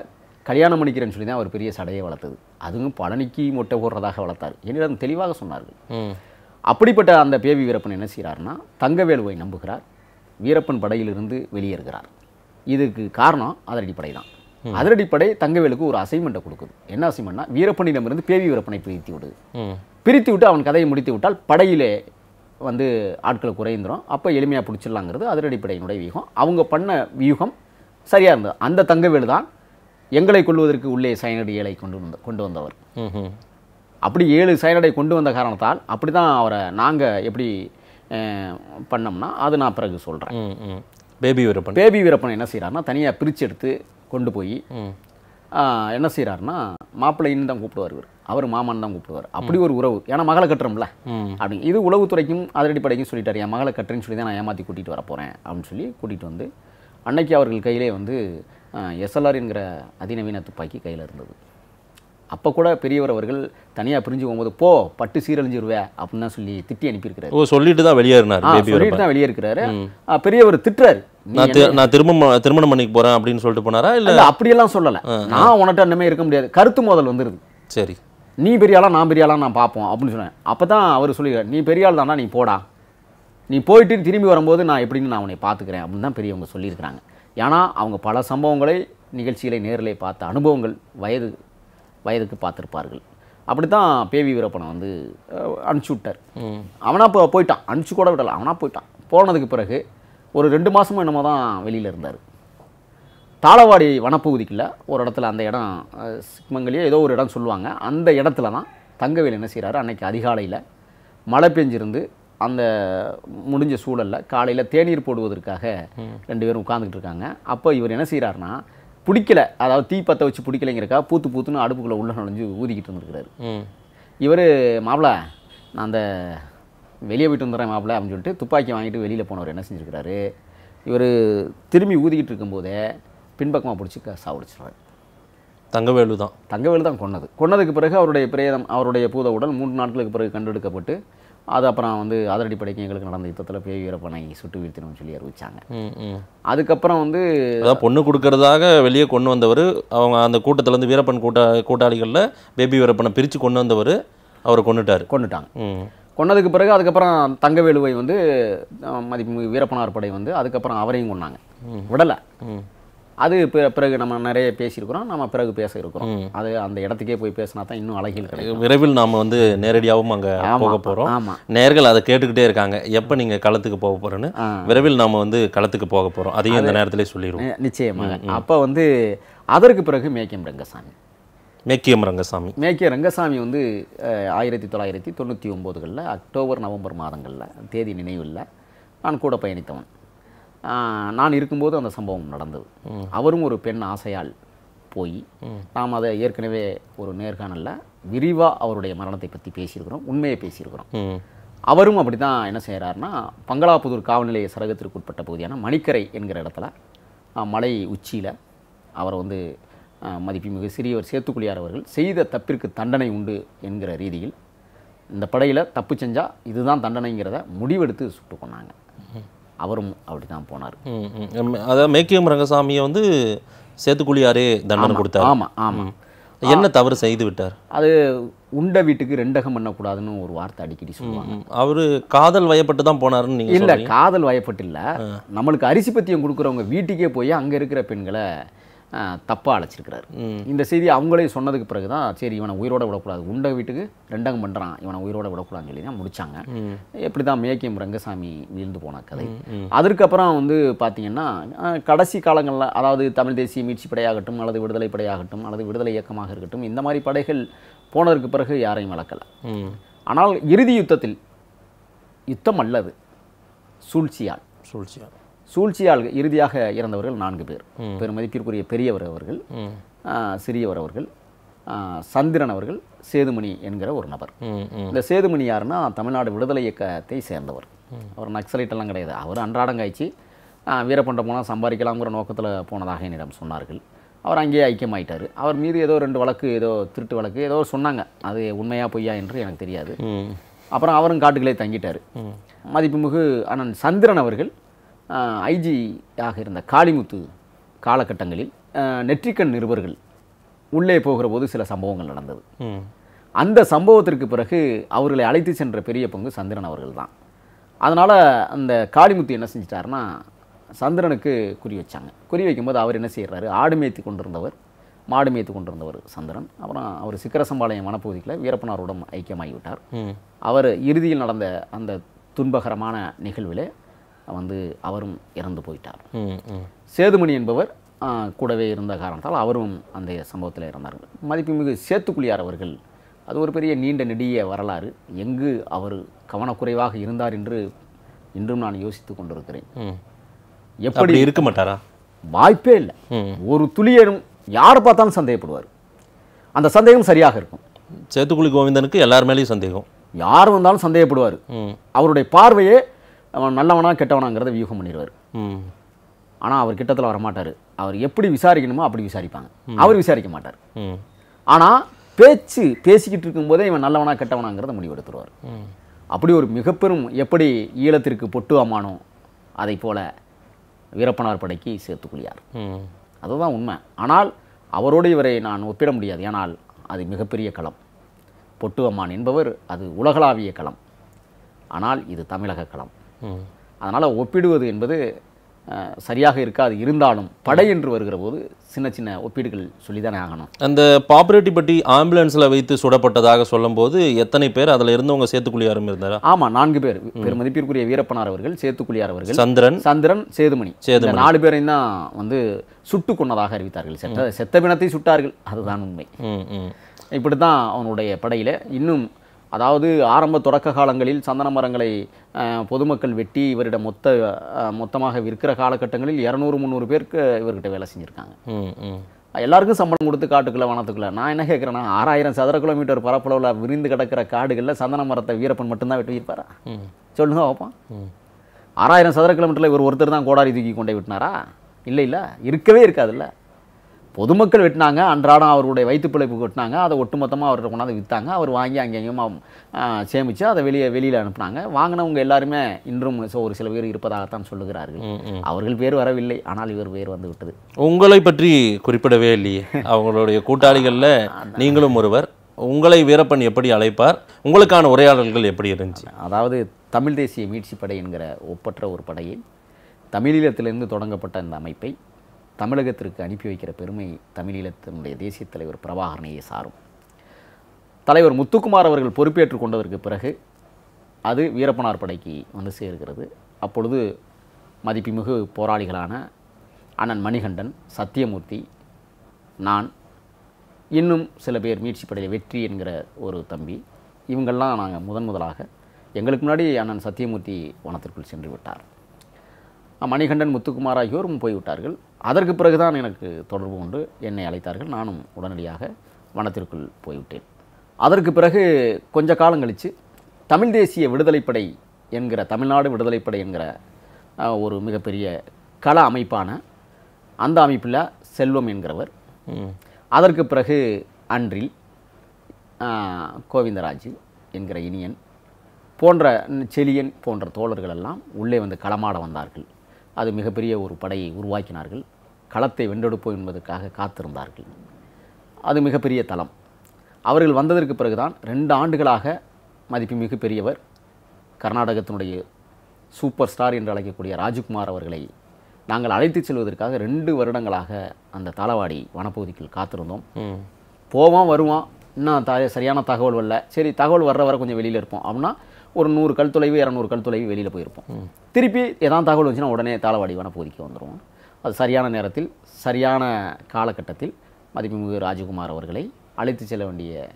கல்யாணம் பண்ணிக்கிறேன்னு சொல்லி தான் அவர் பெரிய சடையை வளர்த்தது. அதுவும் பழனிக்கு மொட்டை போடுறதாக வளர்த்தார். என்னிடம் தெளிவாக சொன்னார்கள். அப்படிப்பட்ட அந்த பேபி வீரப்பன் என்ன செய்கிறாருன்னா தங்கவேலுவை நம்புகிறார். வீரப்பன் படையிலிருந்து வெளியேறுகிறார். இதுக்கு காரணம் அதிரடிப்படை தான். அதிரடிப்படை தங்கவேலுக்கு ஒரு அசைன்மெண்ட்டை கொடுக்குது. என்ன அசைன்மெண்ட்னா வீரப்பனிடமிருந்து பேபி வீரப்பனை பிரித்து விடுது. பிரித்து விட்டு அவன் கதையை முடித்து விட்டால் படையிலே வந்து ஆட்கள் குறைந்துரும். அப்போ எளிமையாக பிடிச்சிடலாங்கிறது அதிரடிப்படையினுடைய வியூகம். அவங்க பண்ண வியூகம் சரியாக இருந்தது. அந்த தங்கவேலு தான் எங்களை கொள்வதற்கு உள்ளே சைனடி ஏழை கொண்டு வந்த கொண்டு வந்தவர். அப்படி ஏழு சைனடை கொண்டு வந்த காரணத்தால் அப்படி தான் அவரை நாங்கள் எப்படி பண்ணோம்னா அது நான் பிறகு சொல்கிறேன். பேபி வீரப்பன். பேபி வீரப்பன் என்ன செய்கிறாருன்னா தனியாக பிரித்து எடுத்து கொண்டு போய் என்ன செய்கிறாருன்னா மாப்பிள்ளைன்னு தான் கூப்பிடுவார் இவர். அவர் மாமான்னு தான் கூப்பிடுவார். அப்படி ஒரு உறவு. ஏன்னா மகளை கட்டுறோம்ல. ம். அப்படி. இது உளவுத்துறைக்கும் அதிரடிப்படைக்கும் சொல்லிட்டாரு. என் மகளை கட்டுறேன்னு சொல்லி தான் நான் ஏமாற்றி கூட்டிகிட்டு வர போகிறேன் அப்படின்னு சொல்லி கூட்டிகிட்டு வந்து அன்னைக்கு அவர்கள் கையிலே வந்து எஸ்எல்ஆர் என்கிற அதிநவீன துப்பாக்கி கையில் இருந்தது. அப்போ கூட பெரியவர் அவர்கள் தனியாக பிரிஞ்சு போகும்போது போ பட்டு சீரழிஞ்சிருவே அப்படின்னு தான் சொல்லி திட்டி அனுப்பியிருக்கிறாரு. ஓ சொல்லிட்டு தான் வெளியேறினார் ஆ, பேபி சொல்லிட்டு தான் வெளியே இருக்கிறாரு பெரியவர் திட்டுறாரு நான் திரும்ப திருமணம் பண்ணிக்க போறேன் அப்படின்னு சொல்லிட்டு போனாரா இல்ல? அப்படியெல்லாம் சொல்லலை. நான் உன்கிட்ட அந்தமே இருக்க முடியாது. கருத்து மோதல் வந்துருது. சரி. நீ பெரிய ஆளா நான் பெரிய ஆளா நான் பார்ப்போம் அப்படின்னு சொன்னேன். அப்போ தான் அவர் சொல்லிடுறார் நீ பெரிய ஆள் தானா நீ போடா. நீ போயிட்டு திரும்பி வரும்போது நான் எப்படின்னு நான் உன்னை பார்த்துக்கிறேன் அப்படின்னு தான் பெரியவங்க சொல்லியிருக்கிறாங்க. ஏன்னா அவங்க பல சம்பவங்களை நிகழ்ச்சிகளை நேரிலே பார்த்த அனுபவங்கள் வயது வயதுக்கு பார்த்துருப்பார்கள். அப்படி தான் பேவி வீரப்பனை வந்து அனுப்பிச்சி விட்டார். ம். அவனா இப்போ போயிட்டான். அனுப்பிச்சு கூட விடல. அவனா போயிட்டான். போனதுக்கு பிறகு ஒரு ரெண்டு மாதமும் என்னமோ தான் வெளியில் இருந்தார். தாளவாடி வனப்பகுதிக்குள்ள ஒரு இடத்துல அந்த இடம் சிக்மங்கலியோ ஏதோ ஒரு இடம் சொல்லுவாங்க. அந்த இடத்துல தான் தங்கவேல் என்ன செய்கிறாரு அன்னைக்கு அதிகாலையில் மழை பெஞ்சிருந்து அந்த முடிஞ்ச சூழலில் காலையில் தேநீர் போடுவதற்காக ரெண்டு பேரும் உட்காந்துக்கிட்டு இருக்காங்க. அப்போ இவர் என்ன செய்கிறாருன்னா பிடிக்கல. அதாவது தீ பற்ற வச்சு பிடிக்கலைங்கிறக்கா பூத்து பூத்துன்னு அடுப்புக்குள்ளே உள்ள நுழைஞ்சு ஊதிக்கிட்டு இருந்திருக்கிறாரு. இவர் மாப்பிள நான் அந்த வெளியே போயிட்டு வந்துடுறேன் மாப்பிள அப்படின்னு சொல்லிட்டு துப்பாக்கி வாங்கிட்டு வெளியில் போனவர் என்ன செஞ்சுருக்கிறாரு? இவர் திரும்பி ஊதிக்கிட்டு இருக்கும்போதே பின்பக்கமாக பிடிச்சி க- சாவடிச்சிடுறாரு. தங்கவேலு தான். தங்கவேலு தான் கொன்னது. கொன்னதுக்கு பிறகு அவருடைய பிரேதம் அவருடைய பூத உடல் மூன்று நாட்களுக்கு பிறகு கண்டெடுக்கப்பட்டு அது அப்புறம் வந்து அதிரடிப்படைக்கு எங்களுக்கு நடந்த யுத்தத்தில் பேய் வீரப்பனை சுட்டு வீழ்த்தினோம்னு சொல்லி அறிவிச்சாங்க. அதுக்கப்புறம் வந்து அதான் பொண்ணு கொடுக்கறதாக வெளியே கொண்டு வந்தவர் அவங்க அந்த கூட்டத்துல இருந்து வீரப்பன் கூட்ட கூட்டாளிகள்ல பேபி வீரப்பனை பிரிச்சு கொண்டு வந்தவர் அவரை கொண்டுட்டாரு கொண்டுட்டாங்க ம். கொன்னதுக்கு பிறகு அதுக்கப்புறம் தங்கவேலுவை வந்து மதிப்பு வீரப்பனார் படை வந்து அதுக்கப்புறம் அவரையும் கொண்டாங்க விடலை. அது பிற- பிறகு நம்ம நிறைய பேசியிருக்கிறோம். நம்ம பிறகு பேச இருக்கிறோம் அது அந்த இடத்துக்கே போய் பேசினா தான் இன்னும் அழகில் கிடைக்கும். விரைவில் நாம வந்து நேரடியாகவும் அங்க போக ஆமா. நேர்கள் அதை கேட்டுக்கிட்டே இருக்காங்க. எப்ப நீங்க களத்துக்கு போக போறேன்னு ஆ. விரைவில் நாம வந்து களத்துக்கு போக போறோம். அதையும் இந்த நேரத்திலே சொல்லிடுவோம். நிச்சயமாக. அப்போ வந்து அதற்கு பிறகு மேக்கியம் ரங்கசாமி. மேக்கியம் ரங்கசாமி. மேக்கிய ரங்கசாமி வந்து ஆயிரத்தி தொள்ளாயிரத்தி தொண்ணூற்றி ஒம்போதுகளில் அக்டோபர் நவம்பர் மாதங்களில் தேதி நினைவில்லை நான் கூட பயணித்தவன். நான் இருக்கும்போது அந்த சம்பவம் நடந்தது. அவரும் ஒரு பெண் ஆசையால் போய் நாம் அதை ஏற்கனவே ஒரு நேர்காணலில் விரிவாக அவருடைய மரணத்தை பற்றி பேசியிருக்கிறோம் உண்மையை பேசியிருக்கிறோம். அவரும் அப்படி தான் என்ன செய்கிறாருன்னா பங்களாபுதூர் காவல் நிலைய சரகத்திற்கு உட்பட்ட பகுதியான மணிக்கரை என்கிற இடத்துல மலை உச்சியில் அவர் வந்து மதிப்புமிகு சிறியவர் சேத்துக்குழியார் அவர்கள் செய்த தப்பிற்கு தண்டனை உண்டு என்கிற ரீதியில் இந்த படையில் தப்பு செஞ்சால் இதுதான் தண்டனைங்கிறத முடிவெடுத்து சுட்டு கொண்டாங்க அவரும் அப்படி தான் போனார். அதாவது மேக்கியம் ரங்கசாமியை வந்து சேத்துக்குழியாரே தண்டனை கொடுத்தாரு. ஆமாம் ஆமாம் என்ன தவறு செய்து விட்டார்? அது உண்ட வீட்டுக்கு ரெண்டகம் பண்ணக்கூடாதுன்னு ஒரு வார்த்தை அடிக்கடி சொல்லுவாங்க. அவரு காதல் வயப்பட்டு தான் போனாருன்னு இல்ல காதல் வயப்பட்டு இல்ல. நம்மளுக்கு அரிசி பத்தியம் கொடுக்குறவங்க வீட்டுக்கே போய் அங்க இருக்கிற பெண்களை அஹ், தப்பா அழைச்சிருக்கிறாரு. இந்த செய்தி அவங்களே சொன்னதுக்கு பிறகு தான் சரி இவனை உயிரோட விடக்கூடாது. உண்ட வீட்டுக்கு ரெண்டகம் பண்றான் இவனை உயிரோட விடக்கூடாதுன்னு சொல்லி தான் முடிச்சாங்க. எப்படி தான் மேக்கியம் ரங்கசாமி வீழ்ந்து போன கதை. அதற்கப்புறம் வந்து பார்த்தீங்கன்னா கடைசி காலங்களில் அதாவது தமிழ் தேசிய மீட்சி படையாகட்டும் அல்லது விடுதலை படையாகட்டும் அல்லது விடுதலை இயக்கமாக இருக்கட்டும் இந்த மாதிரி படைகள் போனதற்கு பிறகு யாரையும் வளர்க்கல. ஆனால் இறுதி யுத்தத்தில் யுத்தம் அல்லது சூழ்ச்சியால் சூழ்ச்சியா சூழ்ச்சியால் இறுதியாக இறந்தவர்கள் நான்கு பேர். பெருமதிப்பிற்குரிய பெரியவர் அவர்கள் சிறியவர் அவர்கள் சந்திரன் அவர்கள் சேதுமணி என்கிற ஒரு நபர். இந்த சேதுமணி யாருன்னா தமிழ்நாடு விடுதலை இயக்கத்தை சேர்ந்தவர். அவர் நக்சலைட் எல்லாம் கிடையாது. அவர் அன்றாடம் காய்ச்சி ஆ, வீரப்பண்ட போனால் சம்பாதிக்கலாங்கிற நோக்கத்தில் போனதாக என்னிடம் சொன்னார்கள். அவர் அங்கேயே ஐக்கியமாயிட்டார். அவர் மீது ஏதோ ரெண்டு வழக்கு ஏதோ திருட்டு வழக்கு ஏதோ சொன்னாங்க. அது உண்மையா பொய்யா என்று எனக்கு தெரியாது. அப்புறம் அவரும் காட்டுகளே தங்கிட்டார். மதிப்புமிகு அண்ணன் சந்திரன் அவர்கள் ஐஜி ஆக இருந்த காளிமுத்து காலகட்டங்களில் நெற்றிக்கண் நிருபர்கள் உள்ளே போகிற போது சில சம்பவங்கள் நடந்தது. அந்த சம்பவத்திற்கு பிறகு அவர்களை அழைத்து சென்ற பெரிய பங்கு சந்திரன் அவர்கள் தான். அதனால் அந்த காளிமுத்து என்ன செஞ்சிட்டாருன்னா சந்திரனுக்கு குறி வச்சாங்க. குறி வைக்கும்போது அவர் என்ன செய்கிறாரு ஆடு மேய்த்து கொண்டிருந்தவர் மாடு மேய்த்து கொண்டிருந்தவர் சந்திரன். அப்புறம் அவர் சிக்கரசம்பாளையம் வனப்பகுதியில் வீரப்பனாருடன் ஐக்கியமாகிவிட்டார். அவர் இறுதியில் நடந்த அந்த துன்பகரமான நிகழ்விலே வந்து அவரும் இறந்து போயிட்டார். சேதுமணி என்பவர் கூடவே இருந்த காரணத்தால் அவரும் அந்த சம்பவத்தில் இறந்தார்கள் மதிப்புமிகு சேத்துக்குளியார் அவர்கள் அது ஒரு பெரிய நீண்ட நெடிய வரலாறு. எங்கு அவர் கவனக்குறைவாக இருந்தார் என்று இன்றும் நான் யோசித்துக் கொண்டிருக்கிறேன். எப்படி இருக்க மாட்டாரா? வாய்ப்பே இல்லை. ஒரு துளியேனும் யார் பார்த்தாலும் சந்தேகப்படுவார். அந்த சந்தேகம் சரியாக இருக்கும். சேத்துக்குழி கோவிந்தனுக்கு எல்லார் மேலேயும் சந்தேகம். யார் வந்தாலும் சந்தேகப்படுவார். அவருடைய பார்வையே அவன் நல்லவனா கெட்டவனாங்கிறத வியூகம் பண்ணிடுவார். ஆனால் அவர் கிட்டத்தில் வரமாட்டார். அவர் எப்படி விசாரிக்கணுமோ அப்படி விசாரிப்பாங்க. அவர் விசாரிக்க மாட்டார். ஆனால் பேச்சு பேசிக்கிட்டு இருக்கும்போதே இவன் நல்லவனா கெட்டவனாங்கிறத முடிவெடுத்துருவார். அப்படி ஒரு மிகப்பெரும் எப்படி ஈழத்திற்கு பொட்டு அம்மானோ அதை போல வீரப்பனார் படைக்கு சேர்த்துக்குள்ளியார் அதுதான் உண்மை. ஆனால் அவரோடு இவரை நான் ஒப்பிட முடியாது. ஏனால் அது மிகப்பெரிய களம். பொட்டு அம்மான் என்பவர் அது உலகளாவிய களம். ஆனால் இது தமிழக களம். அதனால் ஒப்பிடுவது என்பது சரியாக இருக்காது. இருந்தாலும் படை என்று வருகிற போது சின்ன சின்ன ஒப்பீடுகள் சொல்லித்தானே ஆகணும். அந்த பாப்புலேட்டிப்பட்டி ஆம்புலன்ஸில் வைத்து சுடப்பட்டதாக சொல்லும்போது எத்தனை பேர் அதில் இருந்தவங்க சேத்துக்குழி யாரும் இருந்தாரா? ஆமாம் நான்கு பேர். பெருமதிப்பிற்குரிய வீரப்பனார் அவர்கள் சேத்துக்குளியார் அவர்கள். சந்திரன். சந்திரன் சேதுமணி. இந்த நாலு பேரையும் தான் வந்து சுட்டு கொன்னதாக அறிவித்தார்கள். செத்த செத்த பிணத்தை சுட்டார்கள். அதுதான் உண்மை. இப்படி தான் அவனுடைய படையில் இன்னும் அதாவது ஆரம்ப தொடக்க காலங்களில் சந்தன மரங்களை பொதுமக்கள் வெட்டி இவரிடம் மொத்த மொத்தமாக விற்கிற காலகட்டங்களில் இரநூறு முந்நூறு பேருக்கு இவர்கிட்ட வேலை செஞ்சுருக்காங்க. எல்லாருக்கும் சம்பளம் கொடுத்து காட்டுக்குள்ள வனத்துக்குள்ள. நான் என்ன கேட்குறேன்னா ஆறாயிரம் சதுர கிலோமீட்டர் பரப்பளவில் விரிந்து கிடக்கிற காடுகளில் சந்தன மரத்தை வீரப்பன் மட்டும்தான் வெட்டி ம். சொல்லுங்க ம். ஆறாயிரம் சதுர கிலோமீட்டரில் இவர் ஒருத்தர் தான் கோடாரி தூக்கி கொண்டே விட்டினாரா? இல்லை இல்லை. இருக்கவே இருக்காதுல்ல. பொதுமக்கள் வெட்டினாங்க. அன்றாடம் அவருடைய வயிற்று பிழைப்பு வெட்டினாங்க அதை ஒட்டுமொத்தமாக அவர்கிட்ட கொண்டாந்து விற்றாங்க அவர் வாங்கி அங்கேயுமா சேமித்து அதை வெளியே வெளியில் அனுப்புனாங்க. வாங்கினவங்க எல்லாருமே இன்றும் சோ- ஒரு சில பேர் இருப்பதாகத்தான் சொல்லுகிறார்கள். அவர்கள் பேர் வரவில்லை. ஆனால் இவர் பேர் வந்து விட்டது. உங்களை பற்றி குறிப்பிடவே இல்லையே. அவங்களுடைய கூட்டாளிகளில் நீங்களும் ஒருவர். உங்களை வீரப்பன் எப்படி அழைப்பார்? உங்களுக்கான உரையாடல்கள் எப்படி இருந்துச்சு? அதாவது தமிழ் தேசிய மீட்சி படை என்கிற ஒப்பற்ற ஒரு படையை தமிழீழத்திலிருந்து தொடங்கப்பட்ட இந்த அமைப்பை தமிழகத்திற்கு அனுப்பி வைக்கிற பெருமை தமிழீழத்தினுடைய தேசிய தலைவர் பிரபாகரனையே சாரும். தலைவர் முத்துக்குமார் அவர்கள் பொறுப்பேற்றுக் கொண்டதற்கு பிறகு அது வீரப்பனார் படைக்கு வந்து சேர்கிறது. அப்பொழுது மதிப்புமிகு போராளிகளான அண்ணன் மணிகண்டன் சத்தியமூர்த்தி நான் இன்னும் சில பேர் மீட்சி படையில் வெற்றி என்கிற ஒரு தம்பி. இவங்கெல்லாம் நாங்கள் முதன் முதலாக எங்களுக்கு முன்னாடி அண்ணன் சத்தியமூர்த்தி வனத்திற்குள் சென்று விட்டார். மணிகண்டன் முத்துக்குமார் ஆகியோரும் போய்விட்டார்கள். அதற்கு பிறகுதான் எனக்கு தொடர்பு கொண்டு என்னை அழைத்தார்கள். நானும் உடனடியாக வனத்திற்குள் போய்விட்டேன். அதற்கு பிறகு கொஞ்ச காலம் கழித்து தமிழ் தேசிய விடுதலைப்படை என்கிற தமிழ்நாடு விடுதலைப்படை என்கிற ஒரு மிகப்பெரிய கள அமைப்பான அந்த அமைப்பில் செல்வம் என்கிறவர். அதற்கு பிறகு அன்றில் கோவிந்தராஜ் என்கிற இனியன் போன்ற செலியன் போன்ற தோழர்கள் எல்லாம் உள்ளே வந்து களமாட வந்தார்கள். அது மிகப்பெரிய ஒரு படையை உருவாக்கினார்கள். களத்தை வென்றெடுப்போம் என்பதற்காக காத்திருந்தார்கள். அது மிகப்பெரிய தளம். அவர்கள் வந்ததற்கு பிறகுதான் ரெண்டு ஆண்டுகளாக மதிப்புமிகு பெரியவர் கர்நாடகத்தினுடைய சூப்பர் ஸ்டார் என்று அழைக்கக்கூடிய ராஜ்குமார் அவர்களை நாங்கள் அழைத்துச் செல்வதற்காக ரெண்டு வருடங்களாக அந்த தாளவாடி வனப்பகுதிக்குள் காத்திருந்தோம். ம். போவோம் வருவோம் இன்னும் த சரியான தகவல் வரல. சரி தகவல் வர்ற வரை கொஞ்சம் வெளியில் இருப்போம். அப்படின்னா ஒரு நூறு கல் தொலைவு இரநூறு கல் தொலைவு வெளியில் போயிருப்போம். திருப்பி ஏதாவது தகவல் வந்துச்சுன்னா உடனே தாளவாடி வனப்பகுதிக்கு வந்துடுவோம் அது சரியான நேரத்தில் சரியான காலகட்டத்தில் மதிப்புமிகு ராஜகுமார் அவர்களை அழைத்து செல்ல வேண்டிய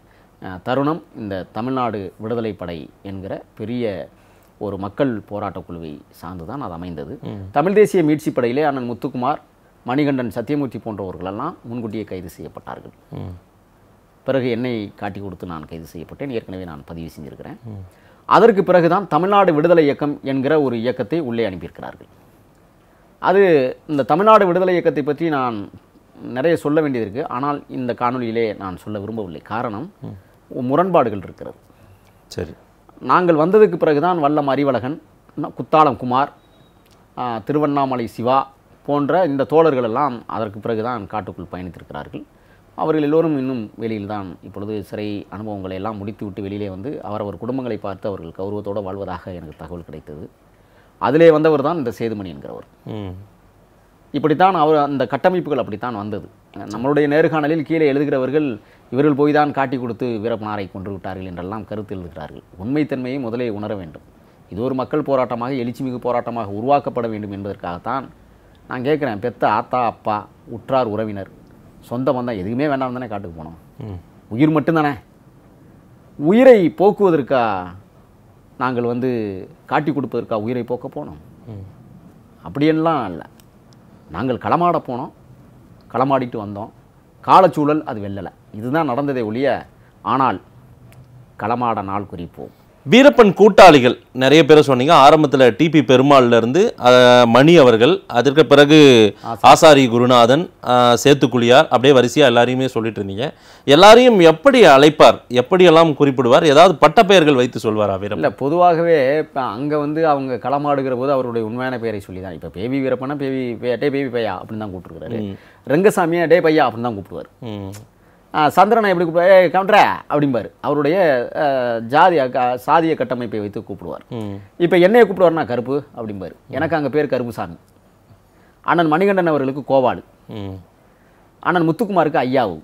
தருணம் இந்த தமிழ்நாடு விடுதலை படை என்கிற பெரிய ஒரு மக்கள் போராட்டக் குழுவை சார்ந்து தான் அது அமைந்தது. தமிழ் தேசிய மீட்சி படையிலே அண்ணன் முத்துக்குமார் மணிகண்டன் சத்தியமூர்த்தி போன்றவர்களெல்லாம் முன்கூட்டியே கைது செய்யப்பட்டார்கள். பிறகு என்னை காட்டி கொடுத்து நான் கைது செய்யப்பட்டேன். ஏற்கனவே நான் பதிவு செஞ்சிருக்கிறேன். அதற்கு பிறகுதான் தமிழ்நாடு விடுதலை இயக்கம் என்கிற ஒரு இயக்கத்தை உள்ளே அனுப்பியிருக்கிறார்கள். அது இந்த தமிழ்நாடு விடுதலை இயக்கத்தை பற்றி நான் நிறைய சொல்ல வேண்டியது இருக்குது ஆனால் இந்த காணொளியிலே நான் சொல்ல விரும்பவில்லை. காரணம் முரண்பாடுகள் இருக்கிறது. சரி. நாங்கள் வந்ததுக்கு பிறகுதான் வல்லம் அறிவழகன் குத்தாலம் குமார் திருவண்ணாமலை சிவா போன்ற இந்த தோழர்கள் எல்லாம் அதற்கு பிறகுதான் காட்டுக்குள் பயணித்திருக்கிறார்கள். அவர்கள் எல்லோரும் இன்னும் வெளியில் தான் இப்பொழுது சிறை அனுபவங்களை எல்லாம் முடித்துவிட்டு வெளியிலே வந்து அவரவர் குடும்பங்களை பார்த்து அவர்கள் கௌரவத்தோடு வாழ்வதாக எனக்கு தகவல் கிடைத்தது. அதிலே வந்தவர் தான் இந்த சேதுமணி என்கிறவர். இப்படித்தான் அவர் அந்த கட்டமைப்புகள் அப்படித்தான் வந்தது. நம்மளுடைய நேர்காணலில் கீழே எழுதுகிறவர்கள் இவர்கள் போய் தான் காட்டி கொடுத்து வீரப்பனாரை கொன்று விட்டார்கள் என்றெல்லாம் கருத்து எழுதுகிறார்கள். உண்மைத்தன்மையை முதலே உணர வேண்டும். இது ஒரு மக்கள் போராட்டமாக எழுச்சிமிகு போராட்டமாக உருவாக்கப்பட வேண்டும் என்பதற்காகத்தான் நான் கேட்குறேன். பெத்த ஆத்தா அப்பா உற்றார் உறவினர் சொந்த பந்தம் எதுவுமே வேண்டாம் தானே காட்டுக்கு போனோம். உயிர் மட்டும்தானே? உயிரை போக்குவதற்கா நாங்கள் வந்து காட்டி கொடுப்பதற்கா உயிரை போக்க போனோம். அப்படியெல்லாம் இல்லை நாங்கள் களமாட போனோம். களமாடிட்டு வந்தோம். காலச்சூழல் அது வெல்லலை. இதுதான் நடந்ததே ஒழிய ஆனால் களமாட நாள் குறிப்போம். வீரப்பன் கூட்டாளிகள். நிறைய பேரை சொன்னீங்க. ஆரம்பத்தில் டிபி பெருமாள்ல இருந்து அஹ், மணி அவர்கள் அதற்கு பிறகு ஆசாரி. குருநாதன் சேத்துக்குழியார் அப்படியே வரிசையா எல்லாரையுமே சொல்லிட்டு இருந்தீங்க. எல்லாரையும் எப்படி அழைப்பார்? எப்படியெல்லாம் குறிப்பிடுவார்? ஏதாவது பட்டப்பெயர்கள் வைத்து சொல்வாரா வீரப்பன்? இல்லை பொதுவாகவே இப்போ அங்கே வந்து அவங்க களமாடுகிற போது அவருடைய உண்மையான பெயரை சொல்லி தான் இப்போ பேபி வீரப்பனா பேபி டே பேபி பையா அப்படின்னு தான் கூப்பிட்டுருக்காரு ரெங்கசாமியை டே பையா அப்படின்னு தான் கூப்பிடுவார். சந்திரனை எப்படி கூப்பிடுவார்? ஏ கவுண்டரா அப்படிம்பார். அவருடைய அஹ், ஜாதி க- சாதிய கட்டமைப்பை வைத்து கூப்பிடுவார். இப்போ என்னைய கூப்பிடுவார்னா கருப்பு அப்படிம்பார். எனக்கு அங்கே பேர் கருப்புசாமி. அண்ணன் மணிகண்டன் அவர்களுக்கு கோவாடு. அண்ணன் முத்துக்குமாருக்கு ஐயாவு.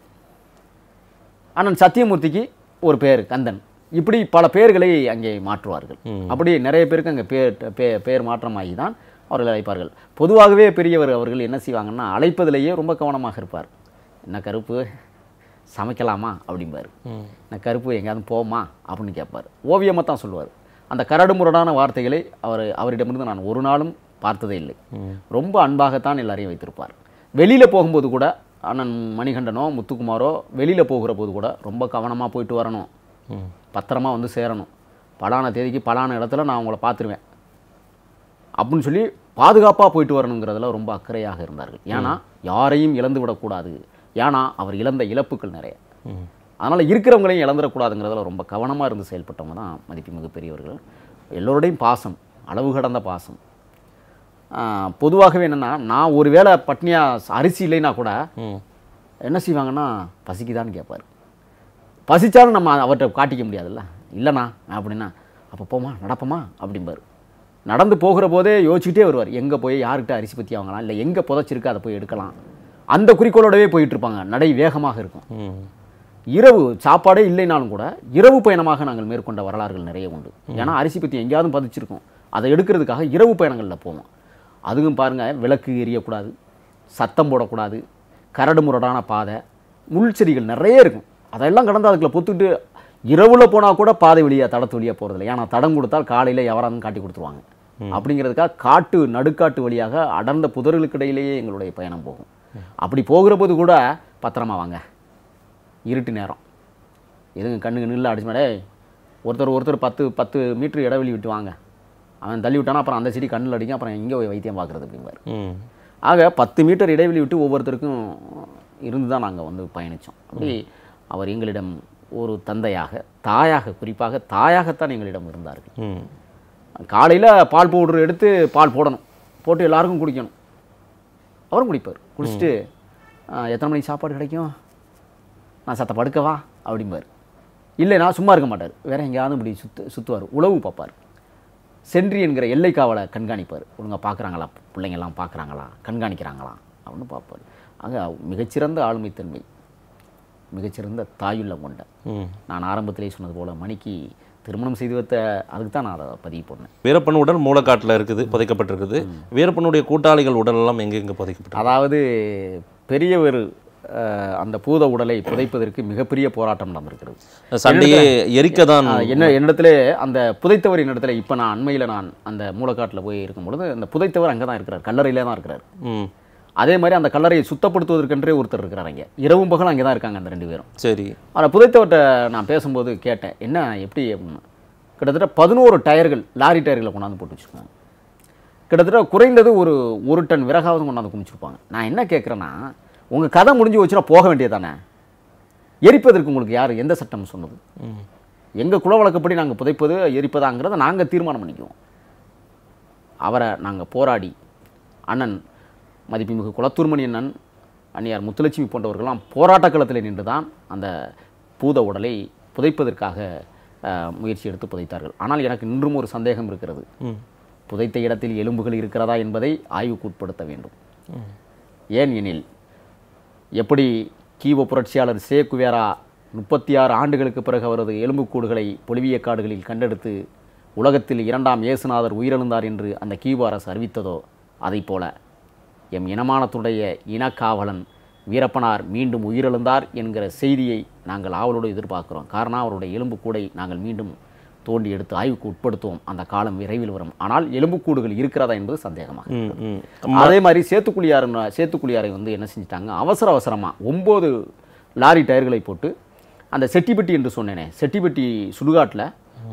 அண்ணன் சத்தியமூர்த்திக்கு ஒரு பேர் கந்தன். இப்படி பல பெயர்களை அங்கே மாற்றுவார்கள். அப்படி நிறைய பேருக்கு அங்கே பேர் பே- பெயர் மாற்றமாகி தான் அவர்கள் அழைப்பார்கள். பொதுவாகவே பெரியவர் அவர்கள் என்ன செய்வாங்கன்னா அழைப்பதிலேயே ரொம்ப கவனமாக இருப்பார். என்ன கருப்பு? சமைக்கலாமா அப்படிம்பார். என்ன கருப்பு எங்கேயாவது போமா அப்படின்னு கேட்பார். ஓவியமாக தான் சொல்லுவார். அந்த கரடு முரடான வார்த்தைகளை அவர் அவரிடமிருந்து நான் ஒரு நாளும் பார்த்ததே இல்லை. ரொம்ப அன்பாகத்தான் எல்லாரையும் வைத்திருப்பார். வெளியில் போகும்போது கூட அண்ணன் மணிகண்டனோ முத்துக்குமாரோ வெளியில் போகிற போது கூட ரொம்ப கவனமாக போயிட்டு வரணும். பத்திரமா வந்து சேரணும். பலான தேதிக்கு பலான இடத்துல நான் உங்களை பார்த்துருவேன். அப்படின்னு சொல்லி பாதுகாப்பாக போயிட்டு வரணுங்கிறதுல ரொம்ப அக்கறையாக இருந்தார்கள். ஏன்னா யாரையும் இழந்து விடக்கூடாது ஏன்னா அவர் இழந்த இழப்புகள் நிறைய. அதனால் இருக்கிறவங்களையும் இழந்துடக்கூடாதுங்கிறதுல ரொம்ப கவனமாக இருந்து செயல்பட்டவங்க தான் மதிப்புமிகு பெரியவர்கள் எல்லோருடையும் பாசம் அளவு கடந்த பாசம். பொதுவாகவே என்னென்னா நான் ஒரு வேளை பட்னியாக அரிசி இல்லைன்னா கூட. என்ன செய்வாங்கன்னா பசிக்குதான்னு கேட்பார். பசிச்சாலும் நம்ம அவர்கிட்ட காட்டிக்க முடியாதுல்ல. இல்லைண்ணா அப்படின்னா அப்போ போமா நடப்போமா அப்படிம்பார். நடந்து போகிற போதே யோசிச்சுட்டே வருவார். எங்கே போய் யார்கிட்ட அரிசி பற்றி வாங்கலாம் இல்லை எங்கே புதைச்சிருக்கு அதை போய் எடுக்கலாம். அந்த குறிக்கோளோடவே போயிட்டு இருப்பாங்க நடை வேகமாக இருக்கும். இரவு சாப்பாடே இல்லைனாலும் கூட இரவு பயணமாக நாங்கள் மேற்கொண்ட வரலாறுகள் நிறைய உண்டு. ஏன்னா அரிசி பற்றி எங்கேயாவது பதிச்சிருக்கோம். அதை எடுக்கிறதுக்காக இரவு பயணங்களில் போவோம். அதுவும் பாருங்கள் விளக்கு எரியக்கூடாது சத்தம் போடக்கூடாது கரடு முரடான பாதை முள் செடிகள் நிறைய இருக்கும். அதெல்லாம் கடந்து அதுக்குள்ள பொத்துக்கிட்டு இரவுல போனால் கூட பாதை வழியாக தடத்து வழியாக போகிறதில்ல ஏன்னா தடம் கொடுத்தால் காலையில் எவராதும் காட்டி கொடுத்துருவாங்க. அப்படிங்கிறதுக்காக காட்டு நடுக்காட்டு வழியாக அடர்ந்த புதர்களுக்கு இடையிலேயே எங்களுடைய பயணம் போகும். அப்படி போகிற போது கூட பத்திரமா வாங்க. இருட்டு நேரம். எதுங்க கண்ணுக்கு நில்ல அடிச்சுமாடே ஒருத்தர் ஒருத்தர் பத்து பத்து மீட்டர் இடைவெளி விட்டு வாங்க. அவன் தள்ளி விட்டானா அப்புறம் அந்த செடி கண்ணில் அடிக்கும் அப்புறம் எங்கே போய் வைத்தியம் பார்க்குறது? அப்படிம்பார். ஆக பத்து மீட்டர் இடைவெளி விட்டு ஒவ்வொருத்தருக்கும் இருந்து தான் நாங்கள் வந்து பயணித்தோம் அப்படி அவர் எங்களிடம் ஒரு தந்தையாக தாயாக குறிப்பாக தாயாகத்தான் எங்களிடம் இருந்தார்கள். காலையில் பால் பவுடர் எடுத்து பால் போடணும். போட்டு எல்லாருக்கும் குடிக்கணும். அவரும் குடிப்பார். குடிச்சிட்டு "ஆ, எத்தனை மணிக்கு சாப்பாடு கிடைக்கும்? நான் சத்த படுக்கவா? அப்படிம்பார். இல்லை நான் சும்மா இருக்க மாட்டார். வேற எங்கேயாவது இப்படி சுத்து சுற்றுவார் உளவு பார்ப்பார். சென்றி என்கிற எல்லை காவலை கண்காணிப்பார். ஒழுங்கா பார்க்குறாங்களா? பிள்ளைங்கெல்லாம் பார்க்குறாங்களா? கண்காணிக்கிறாங்களா? அப்படின்னு பார்ப்பார். ஆக மிகச்சிறந்த ஆளுமைத்தன்மை மிகச்சிறந்த தாயுள்ளம் கொண்ட. நான் ஆரம்பத்திலே சொன்னது போல மணிக்கு திருமணம் செய்து வைத்த அதுக்கு தான் நான் அதை பதிவு பண்ணேன். வீரப்பன் உடல் மூலக்காட்டில் இருக்குது புதைக்கப்பட்டிருக்குது. வீரப்பனுடைய கூட்டாளிகள் உடல் எல்லாம் எங்கெங்க புதைக்கப்பட்டிருக்கு? அதாவது பெரியவர் அஹ், அந்த பூத உடலை புதைப்பதற்கு மிகப்பெரிய போராட்டம் நடந்திருக்கிறது சண்டையே எரிக்க தான் என்ன என்னிடத்துல அந்த புதைத்தவர் என்னிடத்துல இப்போ நான் அண்மையில் நான் அந்த மூலக்காட்டில் போய் இருக்கும் பொழுது அந்த புதைத்தவர் அங்கே தான் இருக்கிறார் கல்லறையிலே தான் இருக்கிறார். அதே மாதிரி அந்த கல்லறையை சுத்தப்படுத்துவதற்கென்றே ஒருத்தர் இருக்கிறார் அங்கே. இரவும் பகலும் அங்கே தான் இருக்காங்க அந்த ரெண்டு பேரும். சரி. அந்த புதைத்தவர்கிட்ட நான் பேசும்போது கேட்டேன் என்ன எப்படி அப்படின்னு? கிட்டத்தட்ட பதினோரு டயர்கள் லாரி டயர்களை கொண்டாந்து போட்டு வச்சுருக்காங்க. கிட்டத்தட்ட குறைந்தது ஒரு ஒரு டன் விறகாவது கொண்டாந்து குமிச்சிருப்பாங்க. நான் என்ன கேட்குறேன்னா உங்கள் கதை முடிஞ்சு வச்சுனா போக வேண்டியதானே எரிப்பதற்கு உங்களுக்கு யார் எந்த சட்டம் சொன்னது. எங்கள் குல வழக்கப்படி நாங்கள் புதைப்பது எரிப்பதாங்கிறத நாங்கள் தீர்மானம் பண்ணிக்குவோம். அவரை நாங்கள் போராடி அண்ணன் மதிப்புமிகு குலத்தூர்மணி அண்ணன் அந்நியார் முத்துலட்சுமி போன்றவர்கள்லாம் போராட்ட களத்தில் நின்று தான் அந்த பூத உடலை புதைப்பதற்காக முயற்சி எடுத்து புதைத்தார்கள். ஆனால் எனக்கு இன்றும் ஒரு சந்தேகம் இருக்கிறது. புதைத்த இடத்தில் எலும்புகள் இருக்கிறதா என்பதை ஆய்வுக்கு உட்படுத்த வேண்டும். ஏன் எனில் எப்படி கீவோ புரட்சியாளர் சே குவேரா முப்பத்தி ஆறு ஆண்டுகளுக்கு பிறகு அவரது எலும்புக்கூடுகளை பொலிவிய காடுகளில் கண்டெடுத்து உலகத்தில் இரண்டாம் இயேசுநாதர் உயிரிழந்தார் என்று அந்த கீவோ அரசு அறிவித்ததோ அதைப் போல. எம் இனமானத்துடைய இனக்காவலன் வீரப்பனார் மீண்டும் உயிரிழந்தார் என்கிற செய்தியை நாங்கள் ஆவலோடு எதிர்பார்க்கிறோம். காரணம் அவருடைய எலும்புக்கூடை நாங்கள் மீண்டும் தோண்டி எடுத்து ஆய்வுக்கு உட்படுத்துவோம். அந்த காலம் விரைவில் வரும். ஆனால் எலும்புக்கூடுகள் இருக்கிறதா என்பது சந்தேகமாக. அதே மாதிரி சேத்துக்குழியார் சேத்துக்குழியாரை வந்து என்ன செஞ்சிட்டாங்க? அவசர அவசரமாக ஒம்பது லாரி டயர்களை போட்டு அந்த செட்டிப்பட்டி என்று சொன்னேனே செட்டிப்பட்டி சுடுகாட்டில்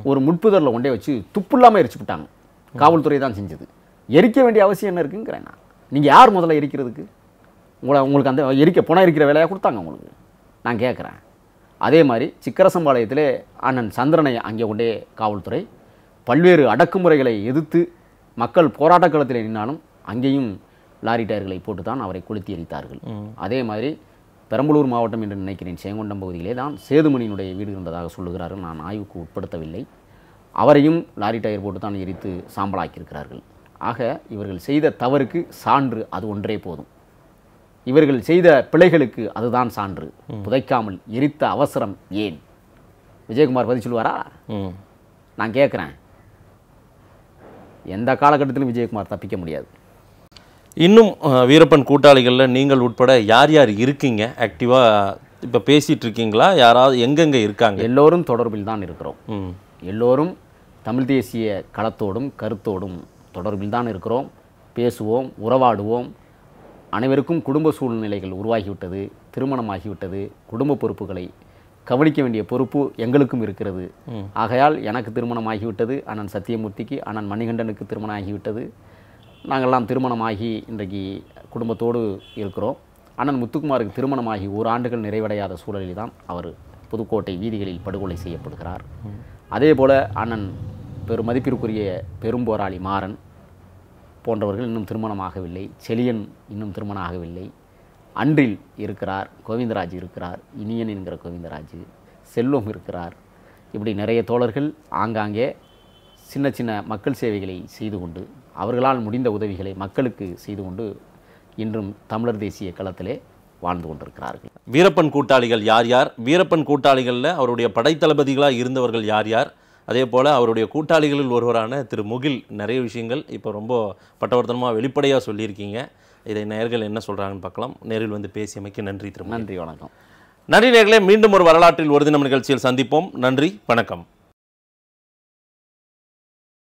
ஒரு முட்புதரில் கொண்டே வச்சு துப்பு இல்லாமல் எரிச்சு விட்டாங்க. காவல்துறை தான் செஞ்சது. எரிக்க வேண்டிய அவசியம் என்ன இருக்குங்கிறேன் நான். நீங்கள் யார் முதல்ல எரிக்கிறதுக்கு? உங்களை உங்களுக்கு அந்த எரிக்க புனம் எரிக்கிற வேலையாக கொடுத்தாங்க உங்களுக்கு? நான் கேட்குறேன். அதே மாதிரி சிக்கரசம்பாளையத்திலே அண்ணன் சந்திரனை அங்கே கொண்டே காவல்துறை பல்வேறு அடக்குமுறைகளை எதிர்த்து மக்கள் போராட்டக் களத்தில் நின்னாலும் அங்கேயும் லாரி டயர்களை போட்டு தான் அவரை கொளுத்தி எரித்தார்கள். அதே மாதிரி பெரம்பலூர் மாவட்டம் என்று நினைக்கிறேன் சேங்கொண்டம் பகுதியிலே தான் சேதுமணியினுடைய வீடு இருந்ததாக சொல்லுகிறார்கள். நான் ஆய்வுக்கு உட்படுத்தவில்லை. அவரையும் லாரி டயர் போட்டு தான் எரித்து சாம்பலாக்கியிருக்கிறார்கள். ஆக இவர்கள் செய்த தவறுக்கு சான்று அது ஒன்றே போதும். இவர்கள் செய்த பிழைகளுக்கு அதுதான் சான்று. புதைக்காமல் எரித்த அவசரம் ஏன்? விஜயகுமார் பதில் சொல்லுவாரா. நான் கேட்குறேன் எந்த காலகட்டத்திலும் விஜயகுமார் தப்பிக்க முடியாது. இன்னும் வீரப்பன் கூட்டாளிகளில் நீங்கள் உட்பட யார் யார் இருக்கீங்க? ஆக்டிவாக இப்போ பேசிட்டு இருக்கீங்களா? யாராவது எங்கெங்கே இருக்காங்க? எல்லோரும் தொடர்பில் தான் இருக்கிறோம். எல்லோரும் தமிழ் தேசிய களத்தோடும் கருத்தோடும் தொடர்பில் தான் இருக்கிறோம். பேசுவோம் உறவாடுவோம். அனைவருக்கும் குடும்ப சூழ்நிலைகள் உருவாகிவிட்டது திருமணமாகிவிட்டது குடும்ப பொறுப்புகளை கவனிக்க வேண்டிய பொறுப்பு எங்களுக்கும் இருக்கிறது. ஆகையால் எனக்கு திருமணம் ஆகிவிட்டது அண்ணன் சத்தியமூர்த்திக்கு அண்ணன் மணிகண்டனுக்கு திருமணம் ஆகிவிட்டது நாங்கள்லாம் திருமணமாகி இன்றைக்கு குடும்பத்தோடு இருக்கிறோம். அண்ணன் முத்துக்குமாருக்கு திருமணமாகி ஓராண்டுகள் நிறைவடையாத சூழலில் தான் அவர் புதுக்கோட்டை வீதிகளில் படுகொலை செய்யப்படுகிறார். அதே போல அண்ணன் பெரும் மதிப்பிற்குரிய பெரும்போராளி மாறன் போன்றவர்கள் இன்னும் திருமணமாகவில்லை. செலியன் இன்னும் திருமணம் ஆகவில்லை அன்றில் இருக்கிறார் கோவிந்தராஜ் இருக்கிறார் இனியன் என்கிற கோவிந்தராஜ் செல்வம் இருக்கிறார். இப்படி நிறைய தோழர்கள் ஆங்காங்கே சின்ன சின்ன மக்கள் சேவைகளை செய்து கொண்டு அவர்களால் முடிந்த உதவிகளை மக்களுக்கு செய்து கொண்டு இன்றும் தமிழர் தேசிய களத்திலே வாழ்ந்து கொண்டிருக்கிறார்கள். வீரப்பன் கூட்டாளிகள் யார் யார்? வீரப்பன் கூட்டாளிகளில் அவருடைய படைத்தளபதிகளாக இருந்தவர்கள் யார் யார்? அதே போல் அவருடைய கூட்டாளிகளில் ஒருவரான திரு முகில் நிறைய விஷயங்கள் இப்போ ரொம்ப பட்டவர்த்தனமாக வெளிப்படையாக சொல்லியிருக்கீங்க. இதை நேர்கள் என்ன சொல்கிறாங்கன்னு பார்க்கலாம். நேரில் வந்து பேசியமைக்கு நன்றி திரு. நன்றி வணக்கம். நன்றி நேர்களே மீண்டும் ஒரு வரலாற்றில் ஒரு தினம் நிகழ்ச்சியில் சந்திப்போம். நன்றி வணக்கம்.